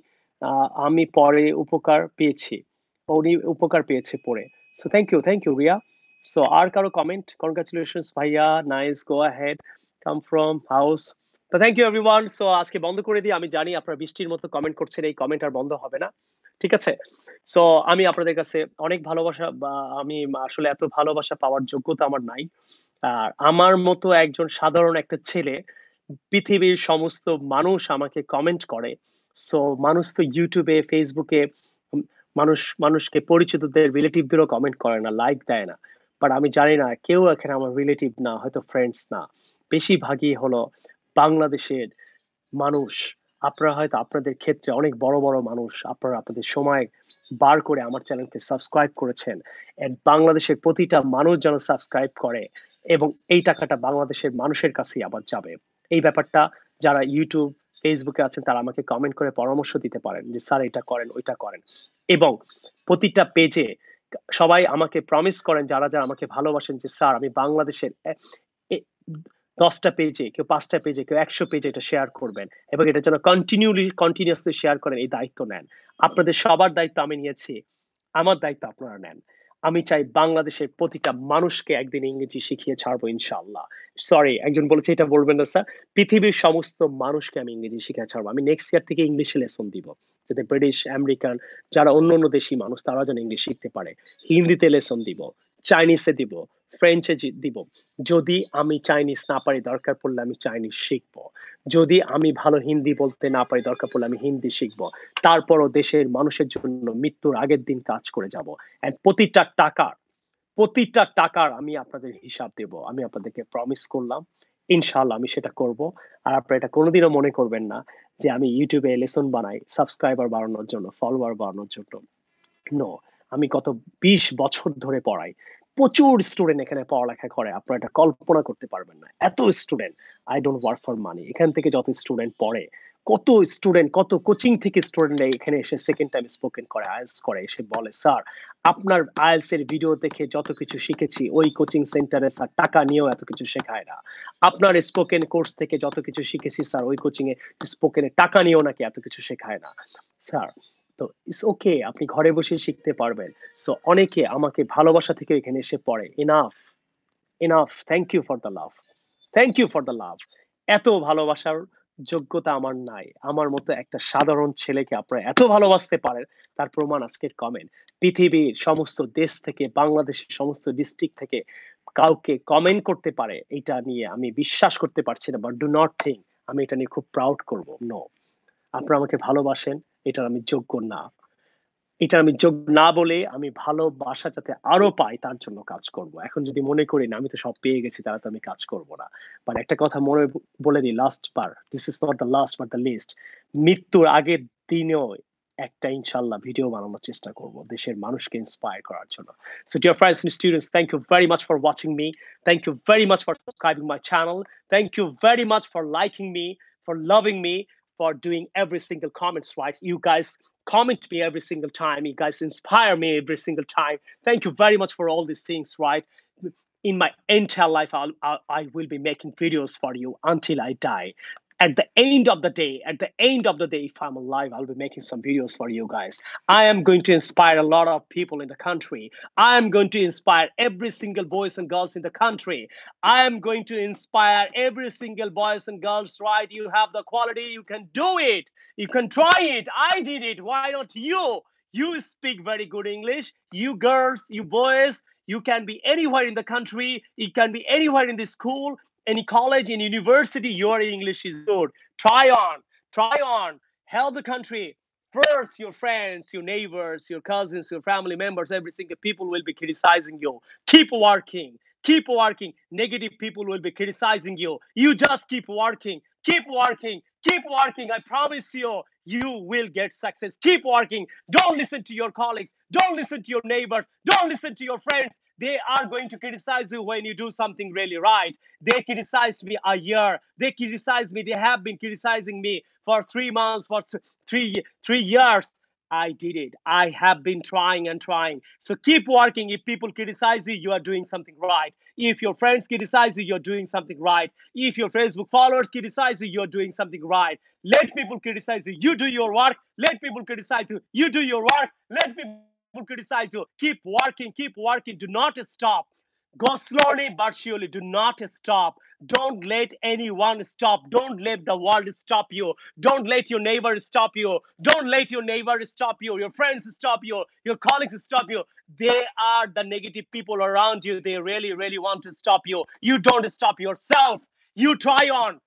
আমি পরে উপকার পেয়েছি। উনি উপকার পেয়েছে পড়ে।" So thank you, thank you Riya. So আর কারও কমেন্ট? কনগ্রাচুলেশনস ভাইয়া, nice, go ahead, come from house. তো থ্যাংক ইউ এভরিওয়ান। সো আজকে বন্ধ করে দিই। আমি জানি আপনারা বৃষ্টির মতো কমেন্ট করছেন। এই কমেন্ট আর বন্ধ হবে না। ঠিক আছে? সো আমি আপনাদের কাছে অনেক ভালোবাসা বা আমি আসলে এত ভালোবাসা পাওয়ার যোগ্যতা আমার নাই। আর আমার মতো একজন সাধারণ একটা ছেলে, পৃথিবীর সমস্ত মানুষ আমাকে কমেন্ট করে। সো মানুষ তো ইউটিউবে উম মানুষ মানুষকে পরিচিতদের রিলেটিভদেরও কমেন্ট করে না, লাইক দেয় না। বাট আমি জানি না কেউ এখানে আমার রিলেটিভ না, হয়তো ফ্রেন্ডস না। বেশিরভাগই হলো বাংলাদেশের মানুষ। আপনারা হয়তো আপনাদের ক্ষেত্রে অনেক বড়, বড় মানুষ। আপনারা আপনাদের সময় বার করে আমার চ্যানেলকে সাবস্ক্রাইব করেছেন। বাংলাদেশের প্রতিটা মানুষ যেন সাবস্ক্রাইব করে এবং এই টাকাটা বাংলাদেশের মানুষের কাছেই আবার যাবে। এই ব্যাপারটা যারা ইউটিউব এ আছেন তারা আমাকে কমেন্ট করে পরামর্শ দিতে পারেন যে, "স্যার এটা করেন, ওইটা করেন।" এবং প্রতিটা পেজে সবাই আমাকে প্রমিস করেন যারা, যারা আমাকে ভালোবাসেন যে, "স্যার আমি বাংলাদেশের এ এ ১০ টা পেজে, কেউ পাঁচটা পেজে, কেউ ১০০ পেজে এটা শেয়ার করবেন এবং এটা যেন কন্টিনিউলি কন্টিনিউসলি শেয়ার করেন এই দায়িত্ব নেন। আপনাদের সবার দায়িত্ব আমি নিয়েছি। আমার দায়িত্ব আপনারা নেন। আমি চাই বাংলাদেশের প্রতিটা মানুষকে একদিন ইংরেজি শিখিয়ে ছাড়বো ইনশাল্লাহ সরি একজন বলেছে এটা বলবেন না স্যার। পৃথিবীর সমস্ত মানুষকে আমি ইংরেজি শিখিয়ে ছাড়বো। আমি নেক্সট ইয়ার থেকে ইংলিশে লেসন দিব। যাতে ব্রিটিশ, আমেরিকান যারা অন্য, অন্য দেশি মানুষ তারা যেন ইংলিশ শিখতে পারে। হিন্দিতে লেসন দিব, চাইনিজে দিব, ফ্রেঞ্চে দিব। যদি আমি চাইনিজ না পারি দরকার পড়লে আমি চাইনিজ শিখব। যদি আমি ভালো হিন্দি বলতে না পারি দরকার পড়লে আমি হিন্দি শিখব। তারপরও দেশের মানুষের জন্য মৃত্যুর আগের দিন কাজ করে যাব। অ্যান্ড প্রতিটা টাকার, প্রতিটা টাকার আমি আপনাদের হিসাব দেব। আমি আপনাদেরকে প্রমিস করলাম। ইনশাআল্লাহ আমি সেটা করব। আর আপনারা এটা কোনোদিনও মনে করবেন না যে আমি এ লেসন বানাই সাবস্ক্রাইবার বাড়ানোর জন্য, ফলোয়ার বাড়ানোর জন্য। নো, আমি গত ২০ বছর ধরে পড়াই। প্রচুর স্টুডেন্ট এখানে পড়ালেখা করে। আপনারা এটা কল্পনা করতে পারবেন না। এত student. I don't work for money এখান থেকে যত স্টুডেন্ট পড়ে, কত স্টুডেন্ট, কত কোচিং থেকে স্টুডেন্টরা এখানে এসে সেকেন্ড টাইম স্পোকেন করে, IELTS করে। এসে বলে, "স্যার আপনার IELTS এর ভিডিও দেখে যত কিছু শিখেছি ওই কোচিং সেন্টারে স্যার টাকা নিয়েও এত কিছু শেখায় না। আপনার স্পোকেন কোর্স থেকে যত কিছু শিখেছি স্যার ওই কোচিং এ স্পোকেনে টাকা নিয়েও নাকি এত কিছু শেখায় না।" স্যার তো ইটস ওকে আপনি ঘরে বসেই শিখতে পারবেন। সো অনেকে আমাকে ভালোবাসা থেকে এখানে এসে পড়ে। Enough. enough, thank you for the love, thank you for the love এত ভালোবাসার যোগ্যতা আমার নাই আমার মতো একটা সাধারণ ছেলেকে আপনারা এত ভালোবাসতে পারেন, তার প্রমাণ আজকের কমেন্ট পৃথিবীর সমস্ত দেশ থেকে, বাংলাদেশের সমস্ত ডিস্ট্রিক্ট থেকে কাউকে কমেন্ট করতে পারে, এটা নিয়ে আমি বিশ্বাস করতে পারছি না বাট ডু নট থিঙ্ক আমি এটা নিয়ে খুব প্রাউড করব নো আপনারা আমাকে ভালোবাসেন এটার আমি যোগ্য না। এটা আমি যোগ্য না বলে আমি ভালোবাসা যাতে আরও পাই, তার জন্য কাজ করব। এখন যদি মনে করি না, আমি তো সব পেয়ে গেছি তারা তো আমি কাজ করব না। বাট একটা কথা মনে বলে দিই last bar this is not the last but the list মৃত্যুর আগের দিনেও একটা ইনশাল্লাহ ভিডিও বানানোর চেষ্টা করব, দেশের মানুষকে ইন্সপায়ার করার জন্য। So dear friends and students thank you very much for watching me thank you very much for subscribing my channel thank you very much for liking me for loving me for doing every single comments right. You guys comment me every single time. You guys inspire me every single time. Thank you very much for all these things right? In my entire life I'll, I'll, i will be making videos for you until i die at the end of the day, at the end of the day, if I'm alive, I'll be making some videos for you guys. I am going to inspire a lot of people in the country. I am going to inspire every single boys and girls in the country. I am going to inspire every single boys and girls, right? You have the quality, you can do it. You can try it. I did it. Why not you? You speak very good English. You girls, you boys, you can be anywhere in the country. You can be anywhere in the school any college and university, your English is good. Try on, try on, help the country. First, your friends, your neighbors, your cousins, your family members, every single people will be criticizing you. Keep working, keep working. Negative people will be criticizing you. You just keep working, keep working, keep working. I promise you, you will get success. Keep working. Don't listen to your colleagues. Don't listen to your neighbors. Don't listen to your friends. They are going to criticize you when you do something really right. They criticized me a year. They criticized me. They have been criticizing me for three months, for three, three years. I did it. I have been trying and trying. So keep working. If people criticize you, you are doing something right. If your friends criticize you, you're doing something right. If your Facebook followers criticize you, you're doing something right. Let people criticize you. You do your work. Let people criticize you. You do your work. Let people criticize you. Keep working. Keep working. Do not stop. Go slowly but surely. Do not stop. Don't let anyone stop. Don't let the world stop you. Don't let your neighbor stop you. Don't let your neighbor stop you. Your friends stop you. Your colleagues stop you. They are the negative people around you. They really, really want to stop you. You don't stop yourself. You try on.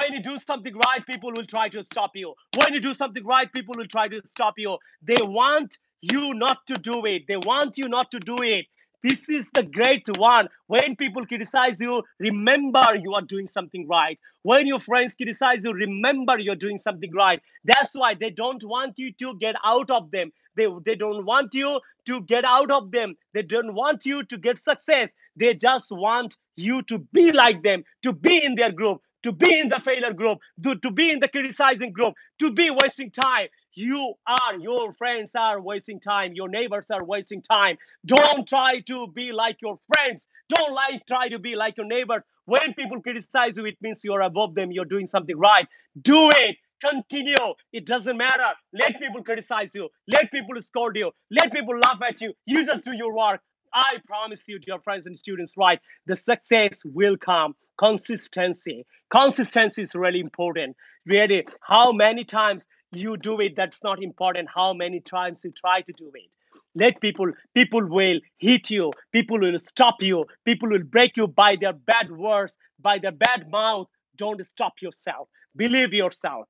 When you do something right, people will try to stop you. When you do something right, people will try to stop you. They want you not to do it. They want you not to do it. This is the great one. When people criticize you, remember you are doing something right. When your friends criticize you, remember you're doing something right. That's why they don't want you to get out of them. They, they don't want you to get out of them. They don't want you to get success. They just want you to be like them, to be in their group, to be in the failure group, to, to be in the criticizing group, to be wasting time you are your friends are wasting time. Your neighbors are wasting time. Don't try to be like your friends. Don't like try to be like your neighbors. When people criticize you it means you're above them. You're doing something right. Do it. Continue. It doesn't matter. Let people criticize you. Let people scold you. Let people laugh at you. You just do your work. I promise you, dear friends and students, right? The success will come. Consistency. Consistency is really important. Really, how many times you do it that's not important how many times you try to do it. Let people people will hit you people will stop you people will break you by their bad words by their bad mouth. Don't stop yourself. Believe yourself.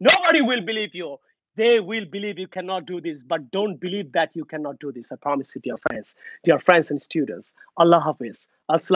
Nobody will believe you. They will believe you cannot do this but don't believe that you cannot do this. I promise you dear friends dear friends and students. Allah hafiz